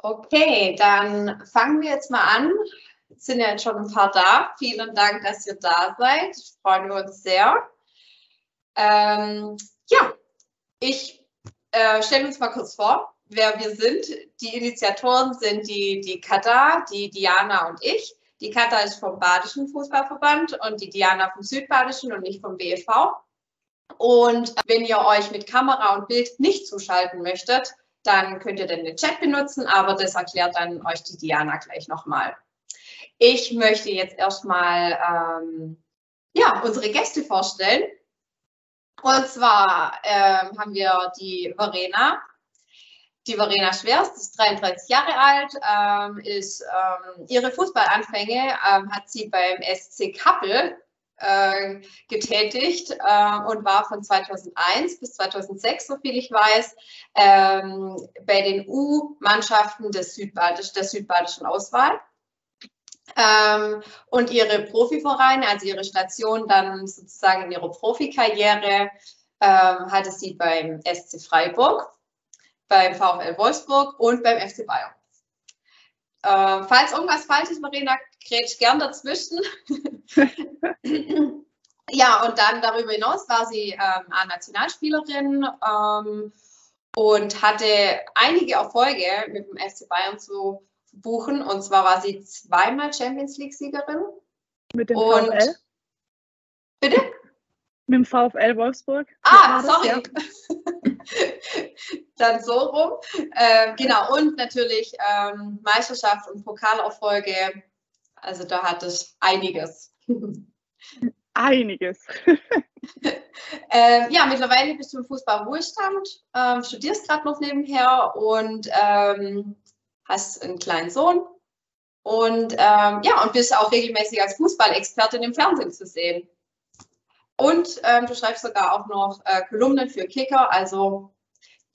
Okay, dann fangen wir jetzt mal an. Es sind ja jetzt schon ein paar da. Vielen Dank, dass ihr da seid. Freuen wir uns sehr. Ähm, ja, ich äh, stelle uns mal kurz vor, wer wir sind. Die Initiatoren sind die, die Kata, die Diana und ich. Die Kata ist vom Badischen Fußballverband und die Diana vom Südbadischen und nicht vom BFV. Und wenn ihr euch mit Kamera und Bild nicht zuschalten möchtet, dann könnt ihr den Chat benutzen, aber das erklärt dann euch die Diana gleich nochmal. Ich möchte jetzt erstmal ähm, ja, unsere Gäste vorstellen. Und zwar ähm, haben wir die Verena. Die Verena Schwerst ist 33 Jahre alt, ähm, ist ähm, ihre Fußballanfänge ähm, hat sie beim SC Kappel äh, getätigt äh, und war von 2001 bis 2006, soviel ich weiß, ähm, bei den U-Mannschaften des Südbadisch, der südbadischen Auswahl. Ähm, und ihre Profivereine, also ihre Station dann sozusagen in ihrer Profikarriere, ähm, hatte sie beim SC Freiburg, beim VfL Wolfsburg und beim FC Bayern. Äh, falls irgendwas falsch ist, Marina, grätsch gern dazwischen. ja, und dann darüber hinaus war sie ähm, A-Nationalspielerin ähm, und hatte einige Erfolge mit dem FC Bayern zu buchen. Und zwar war sie zweimal Champions League-Siegerin. Mit dem und VfL? Bitte? Mit dem VfL Wolfsburg. Ah, sorry. Ja. Dann so rum. Ähm, genau, und natürlich ähm, Meisterschaft und Pokalerfolge. Also da hat es einiges. Einiges. ähm, ja, mittlerweile bist du im Fußball-Ruhestand, ähm, studierst gerade noch nebenher und ähm, hast einen kleinen Sohn. Und ähm, ja, und bist auch regelmäßig als Fußballexpertin im Fernsehen zu sehen. Und ähm, du schreibst sogar auch noch äh, Kolumnen für Kicker, also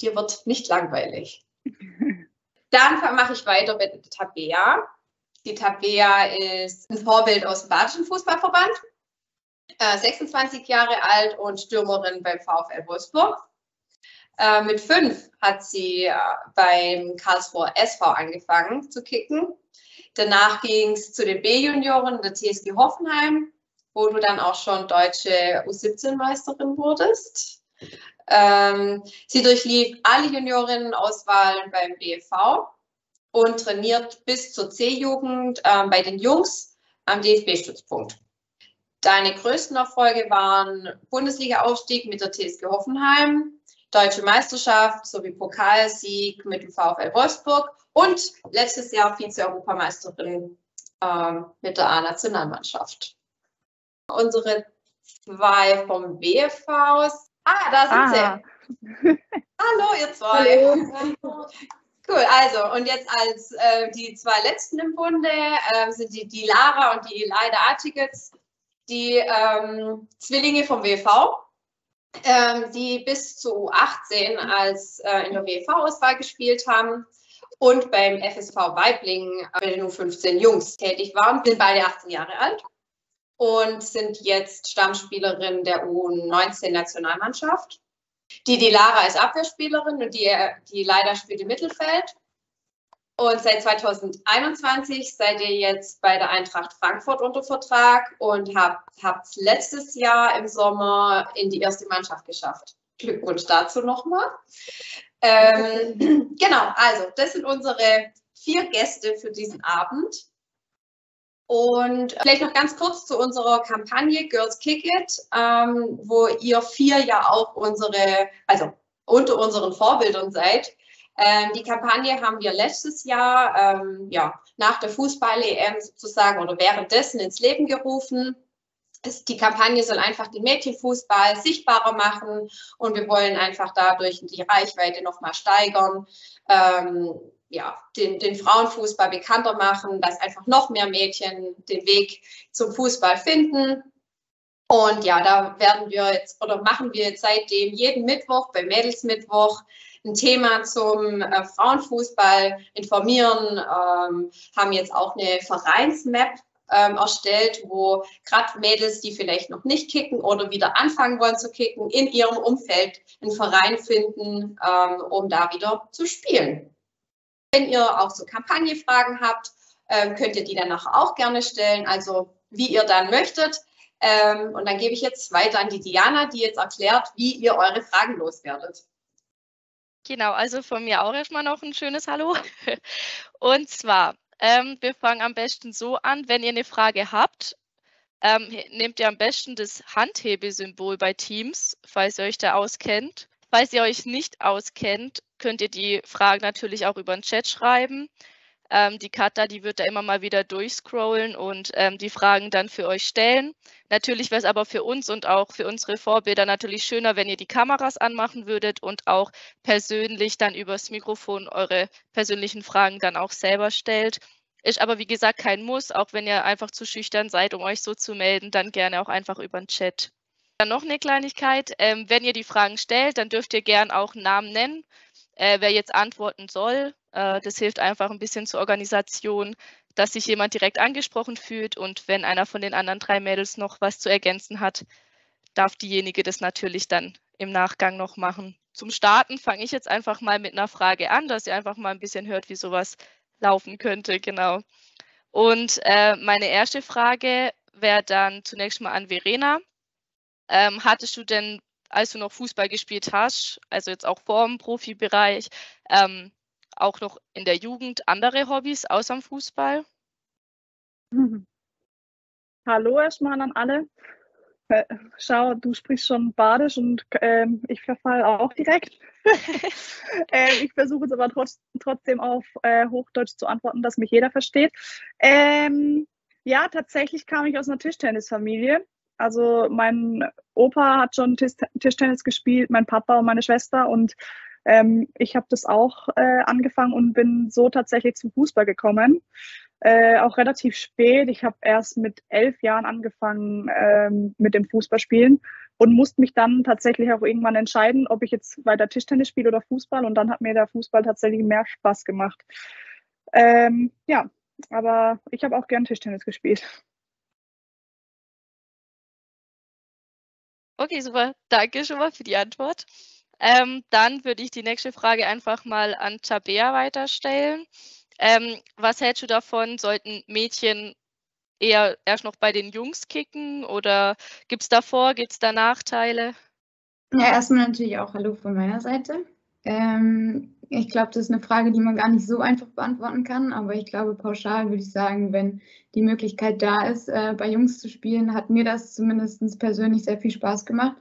dir wird nicht langweilig. Dann mache ich weiter mit Tabea. Die Tabea ist ein Vorbild aus dem Badischen Fußballverband, äh, 26 Jahre alt und Stürmerin beim VfL Wolfsburg. Äh, mit fünf hat sie äh, beim Karlsruher SV angefangen zu kicken. Danach ging es zu den B-Junioren der TSG Hoffenheim wo du dann auch schon deutsche U17-Meisterin wurdest. Ähm, sie durchlief alle Juniorinnen-Auswahlen beim BFV und trainiert bis zur C-Jugend ähm, bei den Jungs am DFB-Stützpunkt. Deine größten Erfolge waren Bundesliga-Aufstieg mit der TSG Hoffenheim, Deutsche Meisterschaft sowie Pokalsieg mit dem VfL Wolfsburg und letztes Jahr Vize-Europameisterin ähm, mit der A-Nationalmannschaft unsere zwei vom BFVs. Ah, da sind ah. sie. Hallo, ihr zwei. Hallo. Cool, also und jetzt als äh, die zwei letzten im Bunde äh, sind die, die Lara und die Leida Artigets, die ähm, Zwillinge vom WV, ähm, die bis zu 18 als äh, in der WV-Auswahl gespielt haben und beim FSV Weibling bei den U15 Jungs tätig waren, sind beide 18 Jahre alt und sind jetzt Stammspielerin der U19-Nationalmannschaft. Die, die Lara ist Abwehrspielerin und die, die leider spielt im Mittelfeld. Und seit 2021 seid ihr jetzt bei der Eintracht Frankfurt unter Vertrag und habt, habt letztes Jahr im Sommer in die erste Mannschaft geschafft. Glückwunsch dazu nochmal. Ähm, genau, also das sind unsere vier Gäste für diesen Abend. Und vielleicht noch ganz kurz zu unserer Kampagne Girls Kick It, ähm, wo ihr vier ja auch unsere, also unter unseren Vorbildern seid. Ähm, die Kampagne haben wir letztes Jahr, ähm, ja, nach der Fußball-EM sozusagen oder währenddessen ins Leben gerufen. Die Kampagne soll einfach den Mädchenfußball sichtbarer machen und wir wollen einfach dadurch die Reichweite nochmal steigern. Ähm, ja, den, den Frauenfußball bekannter machen, dass einfach noch mehr Mädchen den Weg zum Fußball finden. Und ja, da werden wir jetzt oder machen wir jetzt seitdem jeden Mittwoch bei Mädelsmittwoch ein Thema zum äh, Frauenfußball informieren, ähm, haben jetzt auch eine Vereinsmap ähm, erstellt, wo gerade Mädels, die vielleicht noch nicht kicken oder wieder anfangen wollen zu kicken, in ihrem Umfeld einen Verein finden, ähm, um da wieder zu spielen. Wenn ihr auch so Kampagnefragen habt, ähm, könnt ihr die dann auch gerne stellen, also wie ihr dann möchtet. Ähm, und dann gebe ich jetzt weiter an die Diana, die jetzt erklärt, wie ihr eure Fragen loswerdet. Genau, also von mir auch erstmal noch ein schönes Hallo. Und zwar, ähm, wir fangen am besten so an, wenn ihr eine Frage habt, nehmt ihr am besten das Handhebesymbol bei Teams, falls ihr euch da auskennt. Falls ihr euch nicht auskennt, könnt ihr die Fragen natürlich auch über den Chat schreiben. Ähm, die Kata, die wird da immer mal wieder durchscrollen und ähm, die Fragen dann für euch stellen. Natürlich wäre es aber für uns und auch für unsere Vorbilder natürlich schöner, wenn ihr die Kameras anmachen würdet und auch persönlich dann übers Mikrofon eure persönlichen Fragen dann auch selber stellt. Ist aber wie gesagt kein Muss, auch wenn ihr einfach zu schüchtern seid, um euch so zu melden, dann gerne auch einfach über den Chat. Dann noch eine Kleinigkeit, ähm, wenn ihr die Fragen stellt, dann dürft ihr gerne auch Namen nennen, äh, wer jetzt antworten soll. Äh, das hilft einfach ein bisschen zur Organisation, dass sich jemand direkt angesprochen fühlt und wenn einer von den anderen drei Mädels noch was zu ergänzen hat, darf diejenige das natürlich dann im Nachgang noch machen. Zum Starten fange ich jetzt einfach mal mit einer Frage an, dass ihr einfach mal ein bisschen hört, wie sowas laufen könnte, genau. Und äh, meine erste Frage wäre dann zunächst mal an Verena. Ähm, hattest du denn, als du noch Fußball gespielt hast, also jetzt auch vor dem Profibereich, ähm, auch noch in der Jugend andere Hobbys außer dem Fußball? Hallo erstmal an alle. Äh, schau, du sprichst schon Badisch und äh, ich verfall auch direkt. äh, ich versuche es aber trotz, trotzdem auf äh, Hochdeutsch zu antworten, dass mich jeder versteht. Ähm, ja, tatsächlich kam ich aus einer Tischtennisfamilie. Also mein Opa hat schon Tischtennis gespielt, mein Papa und meine Schwester und ähm, ich habe das auch äh, angefangen und bin so tatsächlich zum Fußball gekommen. Äh, auch relativ spät. Ich habe erst mit elf Jahren angefangen ähm, mit dem Fußballspielen und musste mich dann tatsächlich auch irgendwann entscheiden, ob ich jetzt weiter Tischtennis spiele oder Fußball. Und dann hat mir der Fußball tatsächlich mehr Spaß gemacht. Ähm, ja, aber ich habe auch gern Tischtennis gespielt. Okay, super. Danke schon mal für die Antwort. Ähm, dann würde ich die nächste Frage einfach mal an Tabea weiterstellen. Ähm, was hältst du davon? Sollten Mädchen eher erst noch bei den Jungs kicken oder gibt es davor, gibt es da Nachteile? Ja, erstmal natürlich auch Hallo von meiner Seite. Ähm, ich glaube, das ist eine Frage, die man gar nicht so einfach beantworten kann, aber ich glaube, pauschal würde ich sagen, wenn die Möglichkeit da ist, äh, bei Jungs zu spielen, hat mir das zumindest persönlich sehr viel Spaß gemacht.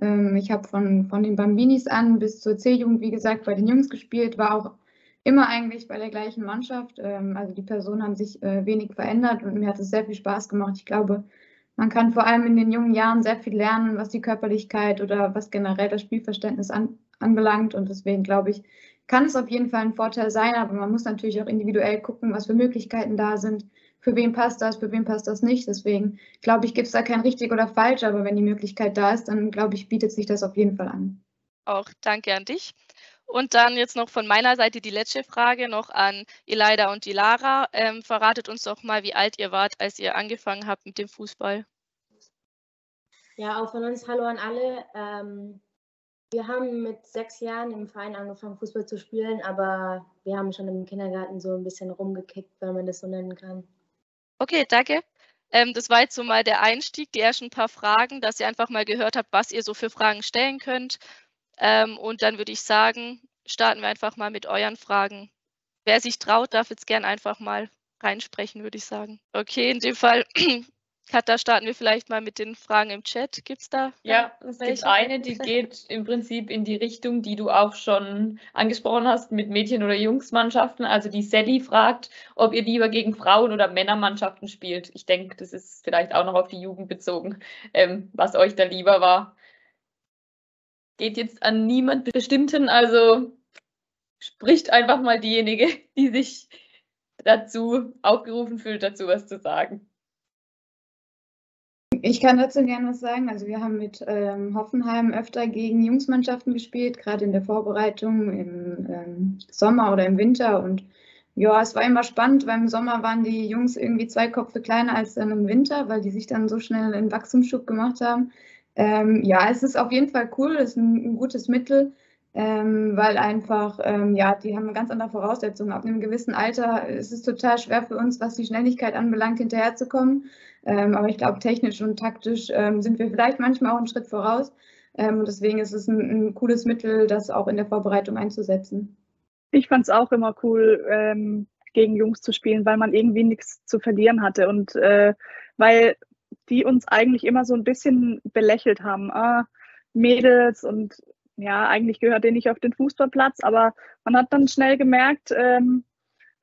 Ähm, ich habe von, von den Bambinis an bis zur C-Jugend, wie gesagt, bei den Jungs gespielt, war auch immer eigentlich bei der gleichen Mannschaft. Ähm, also die Personen haben sich äh, wenig verändert und mir hat es sehr viel Spaß gemacht. Ich glaube, man kann vor allem in den jungen Jahren sehr viel lernen, was die Körperlichkeit oder was generell das Spielverständnis an, anbelangt. Und deswegen glaube ich, kann es auf jeden Fall ein Vorteil sein, aber man muss natürlich auch individuell gucken, was für Möglichkeiten da sind. Für wen passt das, für wen passt das nicht. Deswegen glaube ich, gibt es da kein richtig oder falsch, aber wenn die Möglichkeit da ist, dann glaube ich, bietet sich das auf jeden Fall an. Auch danke an dich. Und dann jetzt noch von meiner Seite die letzte Frage noch an Elida und die Lara. Ähm, verratet uns doch mal, wie alt ihr wart, als ihr angefangen habt mit dem Fußball. Ja, auch von uns Hallo an alle. Ähm, wir haben mit sechs Jahren im Verein angefangen, Fußball zu spielen, aber wir haben schon im Kindergarten so ein bisschen rumgekickt, wenn man das so nennen kann. Okay, danke. Ähm, das war jetzt so mal der Einstieg, die ersten paar Fragen, dass ihr einfach mal gehört habt, was ihr so für Fragen stellen könnt. Ähm, und dann würde ich sagen, starten wir einfach mal mit euren Fragen. Wer sich traut, darf jetzt gern einfach mal reinsprechen, würde ich sagen. Okay, in dem Fall, Katha, starten wir vielleicht mal mit den Fragen im Chat. Gibt es da? Ja, es gibt eine, die geht im Prinzip in die Richtung, die du auch schon angesprochen hast, mit Mädchen- oder Jungsmannschaften. Also die Sally fragt, ob ihr lieber gegen Frauen- oder Männermannschaften spielt. Ich denke, das ist vielleicht auch noch auf die Jugend bezogen, ähm, was euch da lieber war geht jetzt an niemand Bestimmten, also spricht einfach mal diejenige, die sich dazu aufgerufen fühlt, dazu was zu sagen. Ich kann dazu gerne was sagen. Also wir haben mit ähm, Hoffenheim öfter gegen Jungsmannschaften gespielt, gerade in der Vorbereitung im ähm, Sommer oder im Winter. Und ja, es war immer spannend, weil im Sommer waren die Jungs irgendwie zwei Kopfe kleiner als dann im Winter, weil die sich dann so schnell einen Wachstumsschub gemacht haben. Ähm, ja, es ist auf jeden Fall cool, es ist ein, ein gutes Mittel. ähm, weil einfach, ähm, ja, die haben eine ganz andere Voraussetzungen. Ab einem gewissen Alter ist es total schwer für uns, was die Schnelligkeit anbelangt, hinterherzukommen. Ähm, aber ich glaube, technisch und taktisch ähm, sind wir vielleicht manchmal auch einen Schritt voraus. Ähm, und deswegen ist es ein, ein, cooles Mittel, das auch in der Vorbereitung einzusetzen. Ich fand es auch immer cool, gegen Jungs zu spielen, weil man irgendwie nichts zu verlieren hatte und äh, weil die uns eigentlich immer so ein bisschen belächelt haben. Ah, Mädels und ja, eigentlich gehört ihr nicht auf den Fußballplatz, aber man hat dann schnell gemerkt, ähm,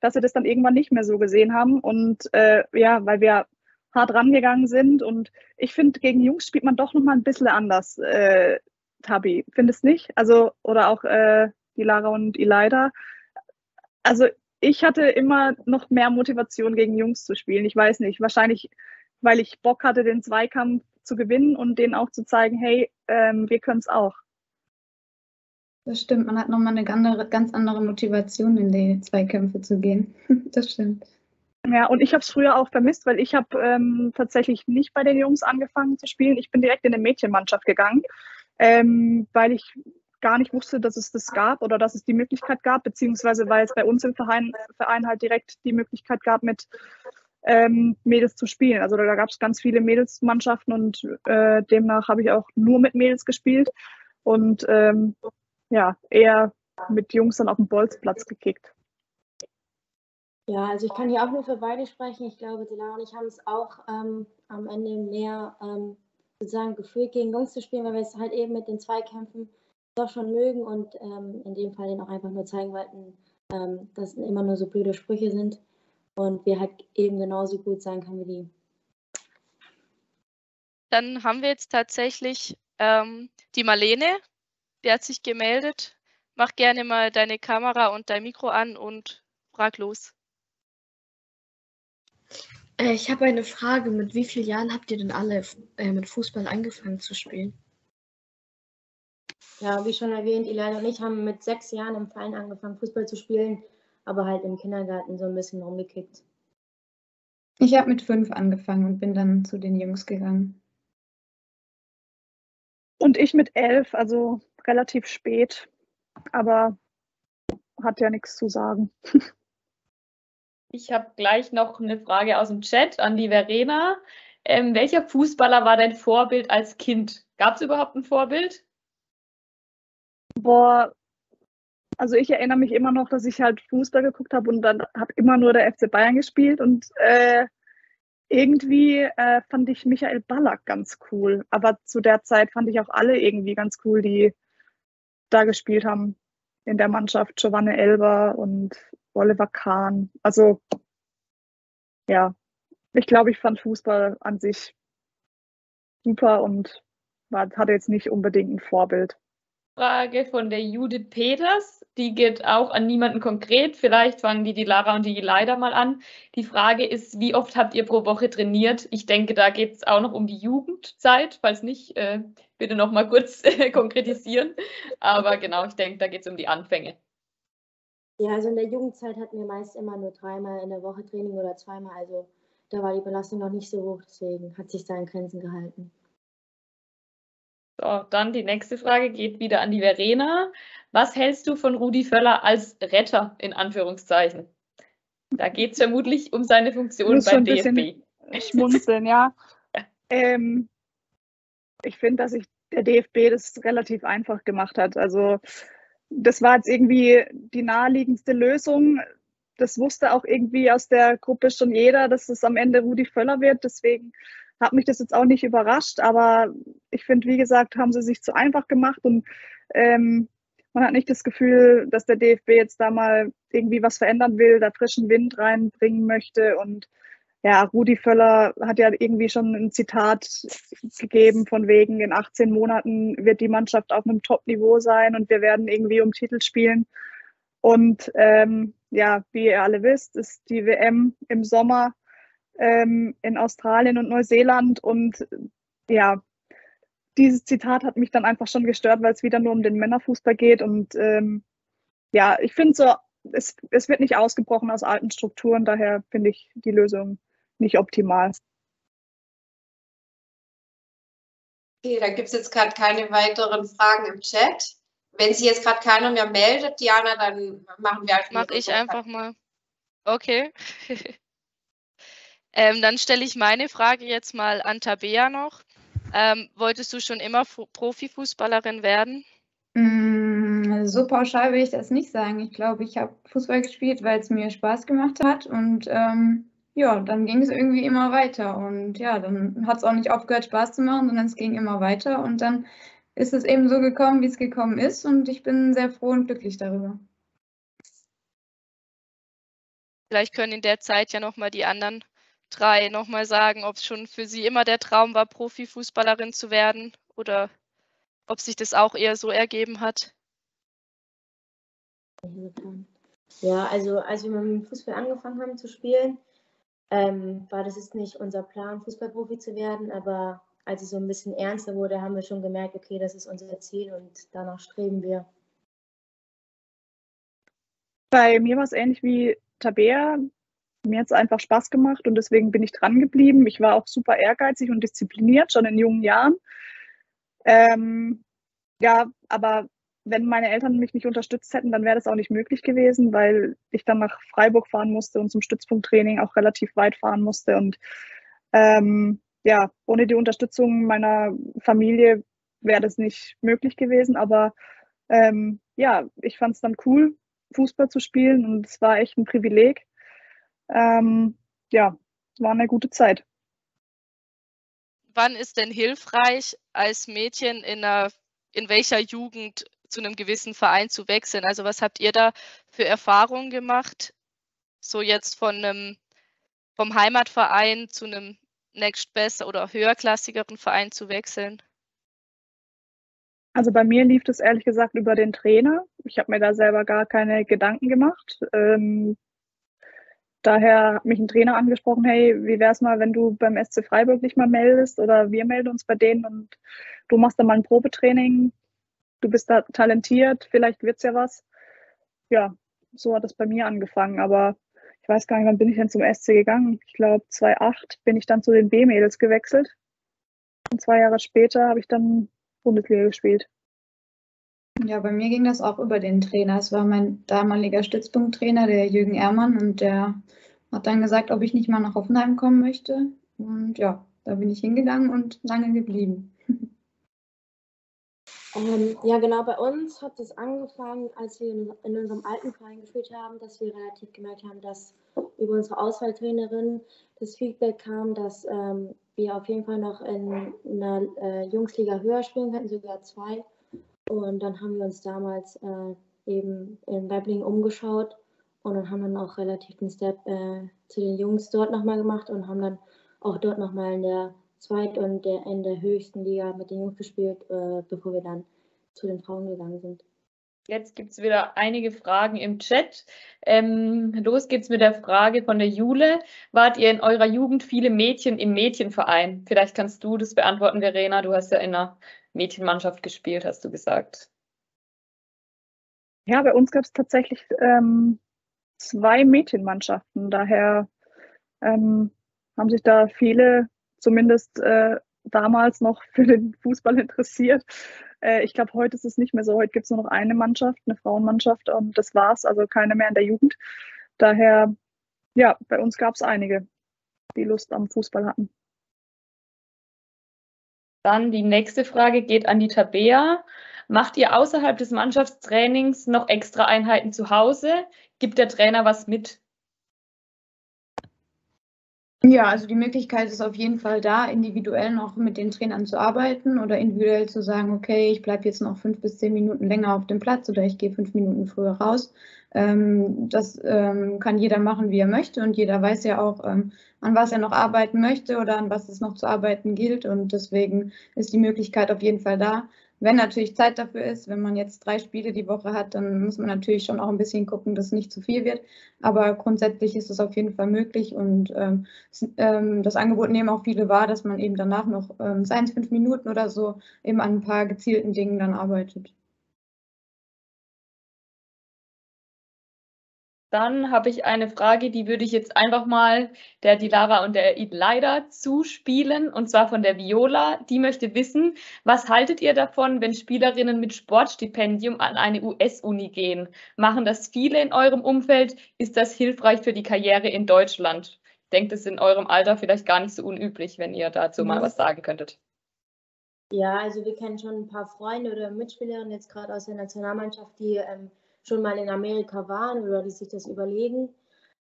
dass sie das dann irgendwann nicht mehr so gesehen haben. Und äh, ja, weil wir hart rangegangen sind. Und ich finde, gegen Jungs spielt man doch nochmal ein bisschen anders, äh, Tabi. Findest nicht? Also, oder auch äh, die Lara und Elida. Also, ich hatte immer noch mehr Motivation, gegen Jungs zu spielen. Ich weiß nicht, wahrscheinlich, weil ich Bock hatte, den Zweikampf zu gewinnen und denen auch zu zeigen, hey, ähm, wir können es auch. Das stimmt, man hat nochmal eine ganz andere Motivation, in die Zweikämpfe zu gehen. das stimmt. Ja, und ich habe es früher auch vermisst, weil ich habe ähm, tatsächlich nicht bei den Jungs angefangen zu spielen. Ich bin direkt in eine Mädchenmannschaft gegangen, ähm, weil ich gar nicht wusste, dass es das gab oder dass es die Möglichkeit gab, beziehungsweise weil es bei uns im Verein, Verein halt direkt die Möglichkeit gab, mit ähm, Mädels zu spielen. Also da gab es ganz viele Mädelsmannschaften und äh, demnach habe ich auch nur mit Mädels gespielt und ähm, ja, eher mit Jungs dann auf dem Bolzplatz gekickt. Ja, also ich kann hier auch nur für beide sprechen. Ich glaube, die Lara und ich haben es auch ähm, am Ende mehr ähm, sozusagen gefühlt gegen Jungs zu spielen, weil wir es halt eben mit den Zweikämpfen doch schon mögen und ähm, in dem Fall denen auch einfach nur zeigen wollten, ähm, dass immer nur so blöde Sprüche sind und wir halt eben genauso gut sein können wie die. Dann haben wir jetzt tatsächlich ähm, die Marlene, die hat sich gemeldet. Mach gerne mal deine Kamera und dein Mikro an und frag los. Äh, ich habe eine Frage. Mit wie vielen Jahren habt ihr denn alle äh, mit Fußball angefangen zu spielen? Ja, wie schon erwähnt, Elena und ich haben mit sechs Jahren im Verein angefangen, Fußball zu spielen, aber halt im Kindergarten so ein bisschen rumgekickt. Ich habe mit fünf angefangen und bin dann zu den Jungs gegangen. Und ich mit elf, also relativ spät, aber hat ja nichts zu sagen. Ich habe gleich noch eine Frage aus dem Chat an die Verena. Ähm, welcher Fußballer war dein Vorbild als Kind? Gab es überhaupt ein Vorbild? Boah, also ich erinnere mich immer noch, dass ich halt Fußball geguckt habe und dann hat immer nur der FC Bayern gespielt und äh, irgendwie äh, fand ich Michael Ballack ganz cool. Aber zu der Zeit fand ich auch alle irgendwie ganz cool, die da gespielt haben in der Mannschaft. Giovanni Elber und Oliver Kahn. Also ja, ich glaube, ich fand Fußball an sich super und hatte jetzt nicht unbedingt ein Vorbild. Frage von der Judith Peters. Die geht auch an niemanden konkret. Vielleicht fangen die die Lara und die leider mal an. Die Frage ist, wie oft habt ihr pro Woche trainiert? Ich denke, da geht es auch noch um die Jugendzeit. Falls nicht, äh, bitte noch mal kurz konkretisieren. Aber genau, ich denke, da geht es um die Anfänge. Ja, also in der Jugendzeit hatten wir meist immer nur dreimal in der Woche Training oder zweimal. Also da war die Belastung noch nicht so hoch, deswegen hat sich da in Grenzen gehalten. So, dann die nächste Frage geht wieder an die Verena. Was hältst du von Rudi Völler als Retter in Anführungszeichen? Da geht es vermutlich um seine Funktion beim DFB. Schmunzeln, ja. Ähm, ich finde, dass sich der DFB das relativ einfach gemacht hat. Also das war jetzt irgendwie die naheliegendste Lösung. Das wusste auch irgendwie aus der Gruppe schon jeder, dass es am Ende Rudi Völler wird. Deswegen hat mich das jetzt auch nicht überrascht. Aber ich finde, wie gesagt, haben sie sich zu einfach gemacht und ähm, man hat nicht das Gefühl, dass der DFB jetzt da mal irgendwie was verändern will, da frischen Wind reinbringen möchte. Und ja, Rudi Völler hat ja irgendwie schon ein Zitat gegeben von wegen, in 18 Monaten wird die Mannschaft auf einem Top-Niveau sein und wir werden irgendwie um Titel spielen. Und ähm, ja, wie ihr alle wisst, ist die WM im Sommer ähm, in Australien und Neuseeland. Und ja, dieses Zitat hat mich dann einfach schon gestört, weil es wieder nur um den Männerfußball geht. Und ähm, ja, ich finde so, es, es wird nicht ausgebrochen aus alten Strukturen, daher finde ich die Lösung nicht optimal. Okay, da gibt es jetzt gerade keine weiteren Fragen im Chat. wenn sich jetzt gerade keiner mehr meldet, Diana, dann machen wir einfach Mach ich einfach mal. Okay. ähm, dann stelle ich meine Frage jetzt mal an Tabea noch. Ähm, wolltest du schon immer Fu Profifußballerin werden? Mm, so pauschal will ich das nicht sagen. Ich glaube, ich habe Fußball gespielt, weil es mir Spaß gemacht hat und ähm, ja, dann ging es irgendwie immer weiter und ja, dann hat es auch nicht aufgehört, Spaß zu machen, sondern es ging immer weiter und dann ist es eben so gekommen, wie es gekommen ist und ich bin sehr froh und glücklich darüber. Vielleicht können in der Zeit ja nochmal die anderen drei nochmal sagen, ob es schon für sie immer der Traum war, Profifußballerin zu werden oder ob sich das auch eher so ergeben hat. Ja, also als wir mit dem Fußball angefangen haben zu spielen, ähm, war das jetzt nicht unser Plan, Fußballprofi zu werden, aber als es so ein bisschen ernster wurde, haben wir schon gemerkt, okay, das ist unser Ziel und danach streben wir. Bei mir war es ähnlich wie Tabea. Mir hat es einfach Spaß gemacht und deswegen bin ich dran geblieben. Ich war auch super ehrgeizig und diszipliniert, schon in jungen Jahren. Ähm, ja, aber wenn meine Eltern mich nicht unterstützt hätten, dann wäre das auch nicht möglich gewesen, weil ich dann nach Freiburg fahren musste und zum Stützpunkttraining auch relativ weit fahren musste. Und ähm, ja, ohne die Unterstützung meiner Familie wäre das nicht möglich gewesen. Aber ähm, ja, ich fand es dann cool, Fußball zu spielen und es war echt ein Privileg. Ähm, ja, war eine gute Zeit. Wann ist denn hilfreich, als Mädchen in, einer, in welcher Jugend zu einem gewissen Verein zu wechseln? Also was habt ihr da für Erfahrungen gemacht? So jetzt von einem, vom Heimatverein zu einem nächstbester oder höherklassigeren Verein zu wechseln? Also bei mir lief das ehrlich gesagt über den Trainer. Ich habe mir da selber gar keine Gedanken gemacht. Ähm, daher hat mich ein Trainer angesprochen, hey, wie wäre es mal, wenn du beim SC Freiburg dich mal meldest oder wir melden uns bei denen und du machst dann mal ein Probetraining. Du bist da talentiert, vielleicht wird es ja was. Ja, so hat es bei mir angefangen. Aber ich weiß gar nicht, wann bin ich denn zum SC gegangen? Ich glaube 2008 bin ich dann zu den B-Mädels gewechselt. Und zwei Jahre später habe ich dann Bundesliga gespielt. Ja, bei mir ging das auch über den Trainer. Es war mein damaliger Stützpunkttrainer, der Jürgen Ehrmann, und der hat dann gesagt, ob ich nicht mal nach Hoffenheim kommen möchte. Und ja, da bin ich hingegangen und lange geblieben. Ähm, ja, genau, bei uns hat es angefangen, als wir in, in, unserem alten Verein gespielt haben, dass wir relativ gemerkt haben, dass über unsere Auswahltrainerin das Feedback kam, dass ähm, wir auf jeden Fall noch in, in einer äh, Jungsliga höher spielen könnten, sogar zwei. Und dann haben wir uns damals äh, eben in Weiblingen umgeschaut und dann haben wir auch relativ den Step äh, zu den Jungs dort nochmal gemacht und haben dann auch dort nochmal in der zweit- und der, in der höchsten Liga mit den Jungs gespielt, äh, bevor wir dann zu den Frauen gegangen sind. Jetzt gibt es wieder einige Fragen im Chat. Ähm, los geht's mit der Frage von der Jule. Wart ihr in eurer Jugend viele Mädchen im Mädchenverein? Vielleicht kannst du das beantworten, Verena. Du hast ja in einer Mädchenmannschaft gespielt, hast du gesagt. Ja, bei uns gab es tatsächlich ähm, zwei Mädchenmannschaften. Daher ähm, haben sich da viele zumindest äh, damals noch für den Fußball interessiert. Äh, ich glaube, heute ist es nicht mehr so. Heute gibt es nur noch eine Mannschaft, eine Frauenmannschaft und das war's, also keine mehr in der Jugend. Daher, ja, bei uns gab es einige, die Lust am Fußball hatten. Dann die nächste Frage geht an die Tabea. Macht ihr außerhalb des Mannschaftstrainings noch extra Einheiten zu Hause? Gibt der Trainer was mit? Ja, also die Möglichkeit ist auf jeden Fall da, individuell noch mit den Trainern zu arbeiten oder individuell zu sagen, okay, ich bleibe jetzt noch fünf bis zehn Minuten länger auf dem Platz oder ich gehe fünf Minuten früher raus. Ähm, das ähm, kann jeder machen, wie er möchte und jeder weiß ja auch, ähm, an was er noch arbeiten möchte oder an was es noch zu arbeiten gilt und deswegen ist die Möglichkeit auf jeden Fall da. Wenn natürlich Zeit dafür ist, wenn man jetzt drei Spiele die Woche hat, dann muss man natürlich schon auch ein bisschen gucken, dass nicht zu viel wird. Aber grundsätzlich ist es auf jeden Fall möglich und ähm, ähm, das Angebot nehmen auch viele wahr, dass man eben danach noch, ähm, seien es fünf Minuten oder so, eben an ein paar gezielten Dingen dann arbeitet. Dann habe ich eine Frage, die würde ich jetzt einfach mal der Dilara und der Idleida zuspielen, und zwar von der Viola. Die möchte wissen, was haltet ihr davon, wenn Spielerinnen mit Sportstipendium an eine US-Uni gehen? Machen das viele in eurem Umfeld? Ist das hilfreich für die Karriere in Deutschland? Ich denke, das ist in eurem Alter vielleicht gar nicht so unüblich, wenn ihr dazu mal was sagen könntet. Ja, also wir kennen schon ein paar Freunde oder Mitspielerinnen jetzt gerade aus der Nationalmannschaft, die ähm, schon mal in Amerika waren oder die sich das überlegen.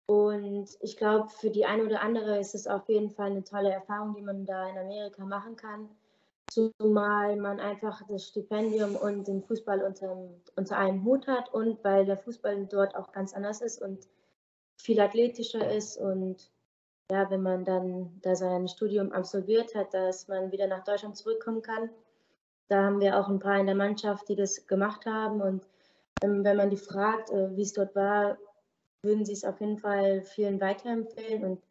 Und ich glaube, für die eine oder andere ist es auf jeden Fall eine tolle Erfahrung, die man da in Amerika machen kann. Zumal man einfach das Stipendium und den Fußball unter, unter einem Hut hat und weil der Fußball dort auch ganz anders ist und viel athletischer ist. Und ja, wenn man dann da sein Studium absolviert hat, dass man wieder nach Deutschland zurückkommen kann. Da haben wir auch ein paar in der Mannschaft, die das gemacht haben. Und ähm, wenn man die fragt, äh, wie es dort war, würden sie es auf jeden Fall vielen weiterempfehlen. Und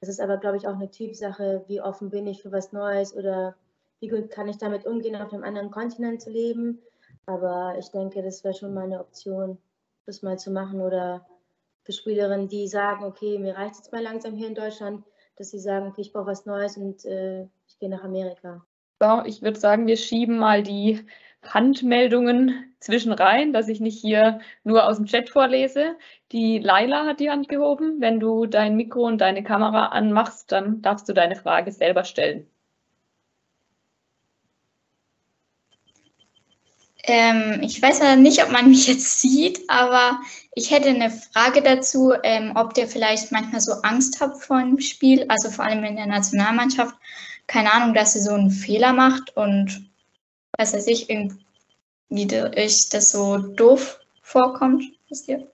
es ist aber, glaube ich, auch eine Typsache, wie offen bin ich für was Neues oder wie gut kann ich damit umgehen, auf einem anderen Kontinent zu leben. Aber ich denke, das wäre schon mal eine Option, das mal zu machen. Oder für Spielerinnen, die sagen, okay, mir reicht es jetzt mal langsam hier in Deutschland, dass sie sagen, okay, ich brauche was Neues und äh, ich gehe nach Amerika. So, ich würde sagen, wir schieben mal die Handmeldungen zwischen rein, dass ich nicht hier nur aus dem Chat vorlese. Die Laila hat die Hand gehoben. Wenn du dein Mikro und deine Kamera anmachst, dann darfst du deine Frage selber stellen. Ähm, ich weiß ja nicht, ob man mich jetzt sieht, aber ich hätte eine Frage dazu, ähm, ob ihr vielleicht manchmal so Angst habt vor einem Spiel, also vor allem in der Nationalmannschaft. Keine Ahnung, dass ihr so einen Fehler macht und was weiß ich, irgendwie euch das so doof vorkommt, wisst ihr?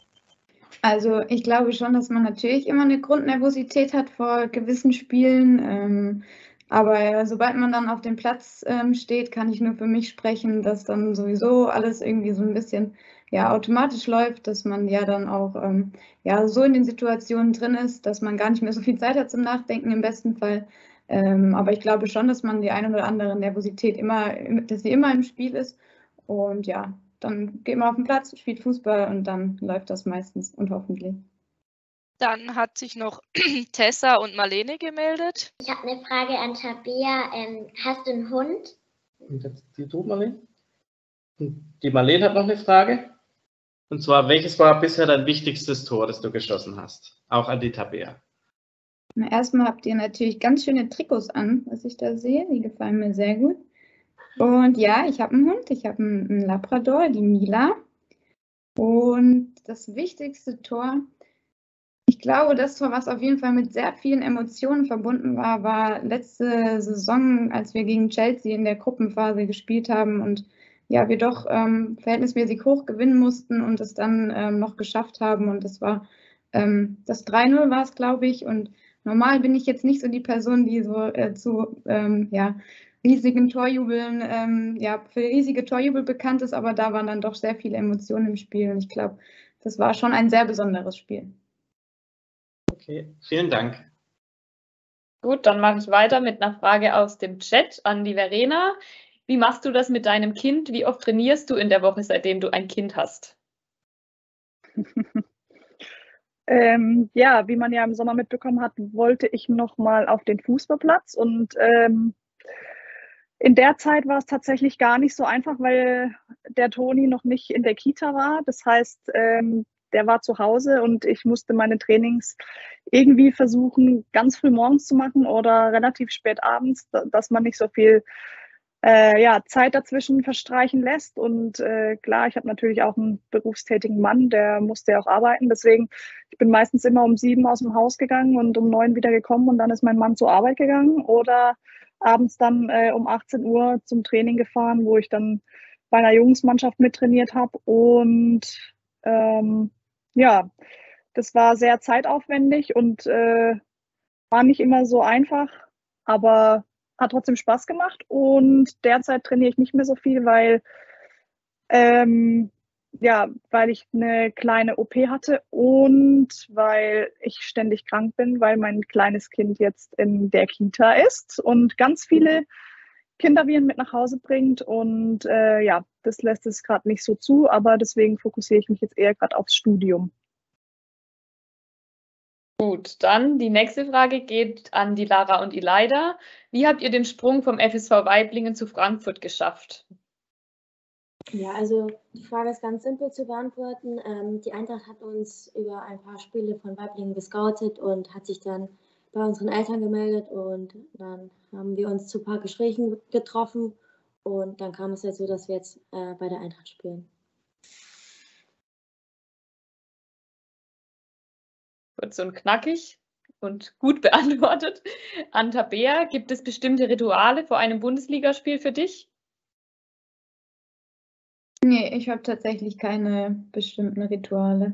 Also ich glaube schon, dass man natürlich immer eine Grundnervosität hat vor gewissen Spielen. Ähm, aber sobald man dann auf dem Platz ähm, steht, kann ich nur für mich sprechen, dass dann sowieso alles irgendwie so ein bisschen ja, automatisch läuft, dass man ja dann auch ähm, ja, so in den Situationen drin ist, dass man gar nicht mehr so viel Zeit hat zum Nachdenken im besten Fall. Ähm, aber ich glaube schon, dass man die eine oder andere Nervosität immer, dass sie immer im Spiel ist. Und ja, dann geht man auf den Platz, spielt Fußball und dann läuft das meistens und hoffentlich. Dann hat sich noch Tessa und Marlene gemeldet. Ich habe eine Frage an Tabea. Ähm, hast du einen Hund? Und jetzt die du, Marlene? Und die Marlene hat noch eine Frage. Und zwar, welches war bisher dein wichtigstes Tor, das du geschossen hast? Auch an die Tabea. Na, erstmal habt ihr natürlich ganz schöne Trikots an, was ich da sehe. Die gefallen mir sehr gut. Und ja, ich habe einen Hund. Ich habe einen, Labrador, die Mila. Und das wichtigste Tor, ich glaube, das Tor, was auf jeden Fall mit sehr vielen Emotionen verbunden war, war letzte Saison, als wir gegen Chelsea in der Gruppenphase gespielt haben und ja, wir doch ähm, verhältnismäßig hoch gewinnen mussten und es dann ähm, noch geschafft haben. Und das war ähm, das 3-0 war es, glaube ich. Und Normal bin ich jetzt nicht so die Person, die so äh, zu ähm, ja, riesigen Torjubeln, ähm, ja, für riesige Torjubel bekannt ist, aber da waren dann doch sehr viele Emotionen im Spiel und ich glaube, das war schon ein sehr besonderes Spiel. Okay, vielen Dank. Gut, dann mache ich weiter mit einer Frage aus dem Chat an die Verena. Wie machst du das mit deinem Kind? Wie oft trainierst du in der Woche, seitdem du ein Kind hast? Ähm, ja, wie man ja im Sommer mitbekommen hat, wollte ich nochmal auf den Fußballplatz und ähm, in der Zeit war es tatsächlich gar nicht so einfach, weil der Toni noch nicht in der Kita war. Das heißt, ähm, der war zu Hause und ich musste meine Trainings irgendwie versuchen, ganz früh morgens zu machen oder relativ spät abends, dass man nicht so viel äh, ja, Zeit dazwischen verstreichen lässt. Und äh, klar, ich habe natürlich auch einen berufstätigen Mann, der musste ja auch arbeiten. Deswegen, ich bin meistens immer um sieben aus dem Haus gegangen und um neun wieder gekommen und dann ist mein Mann zur Arbeit gegangen oder abends dann äh, um 18 Uhr zum Training gefahren, wo ich dann bei einer Jungsmannschaft mittrainiert habe. Und ähm, ja, das war sehr zeitaufwendig und äh, war nicht immer so einfach, aber hat trotzdem Spaß gemacht und derzeit trainiere ich nicht mehr so viel, weil ähm, ja, weil ich eine kleine OP hatte und weil ich ständig krank bin, weil mein kleines Kind jetzt in der Kita ist und ganz viele Kinderviren mit nach Hause bringt. Und äh, ja, das lässt es gerade nicht so zu, aber deswegen fokussiere ich mich jetzt eher gerade aufs Studium. Gut, dann die nächste Frage geht an die Lara und Ileida. Wie habt ihr den Sprung vom FSV Weiblingen zu Frankfurt geschafft? Ja, also die Frage ist ganz simpel zu beantworten. Ähm, die Eintracht hat uns über ein paar Spiele von Weiblingen gescoutet und hat sich dann bei unseren Eltern gemeldet und dann haben wir uns zu ein paar Gesprächen getroffen und dann kam es halt so, dass wir jetzt äh, bei der Eintracht spielen. Kurz und knackig und gut beantwortet. An Tabea, gibt es bestimmte Rituale vor einem Bundesligaspiel für dich? Nee, ich habe tatsächlich keine bestimmten Rituale.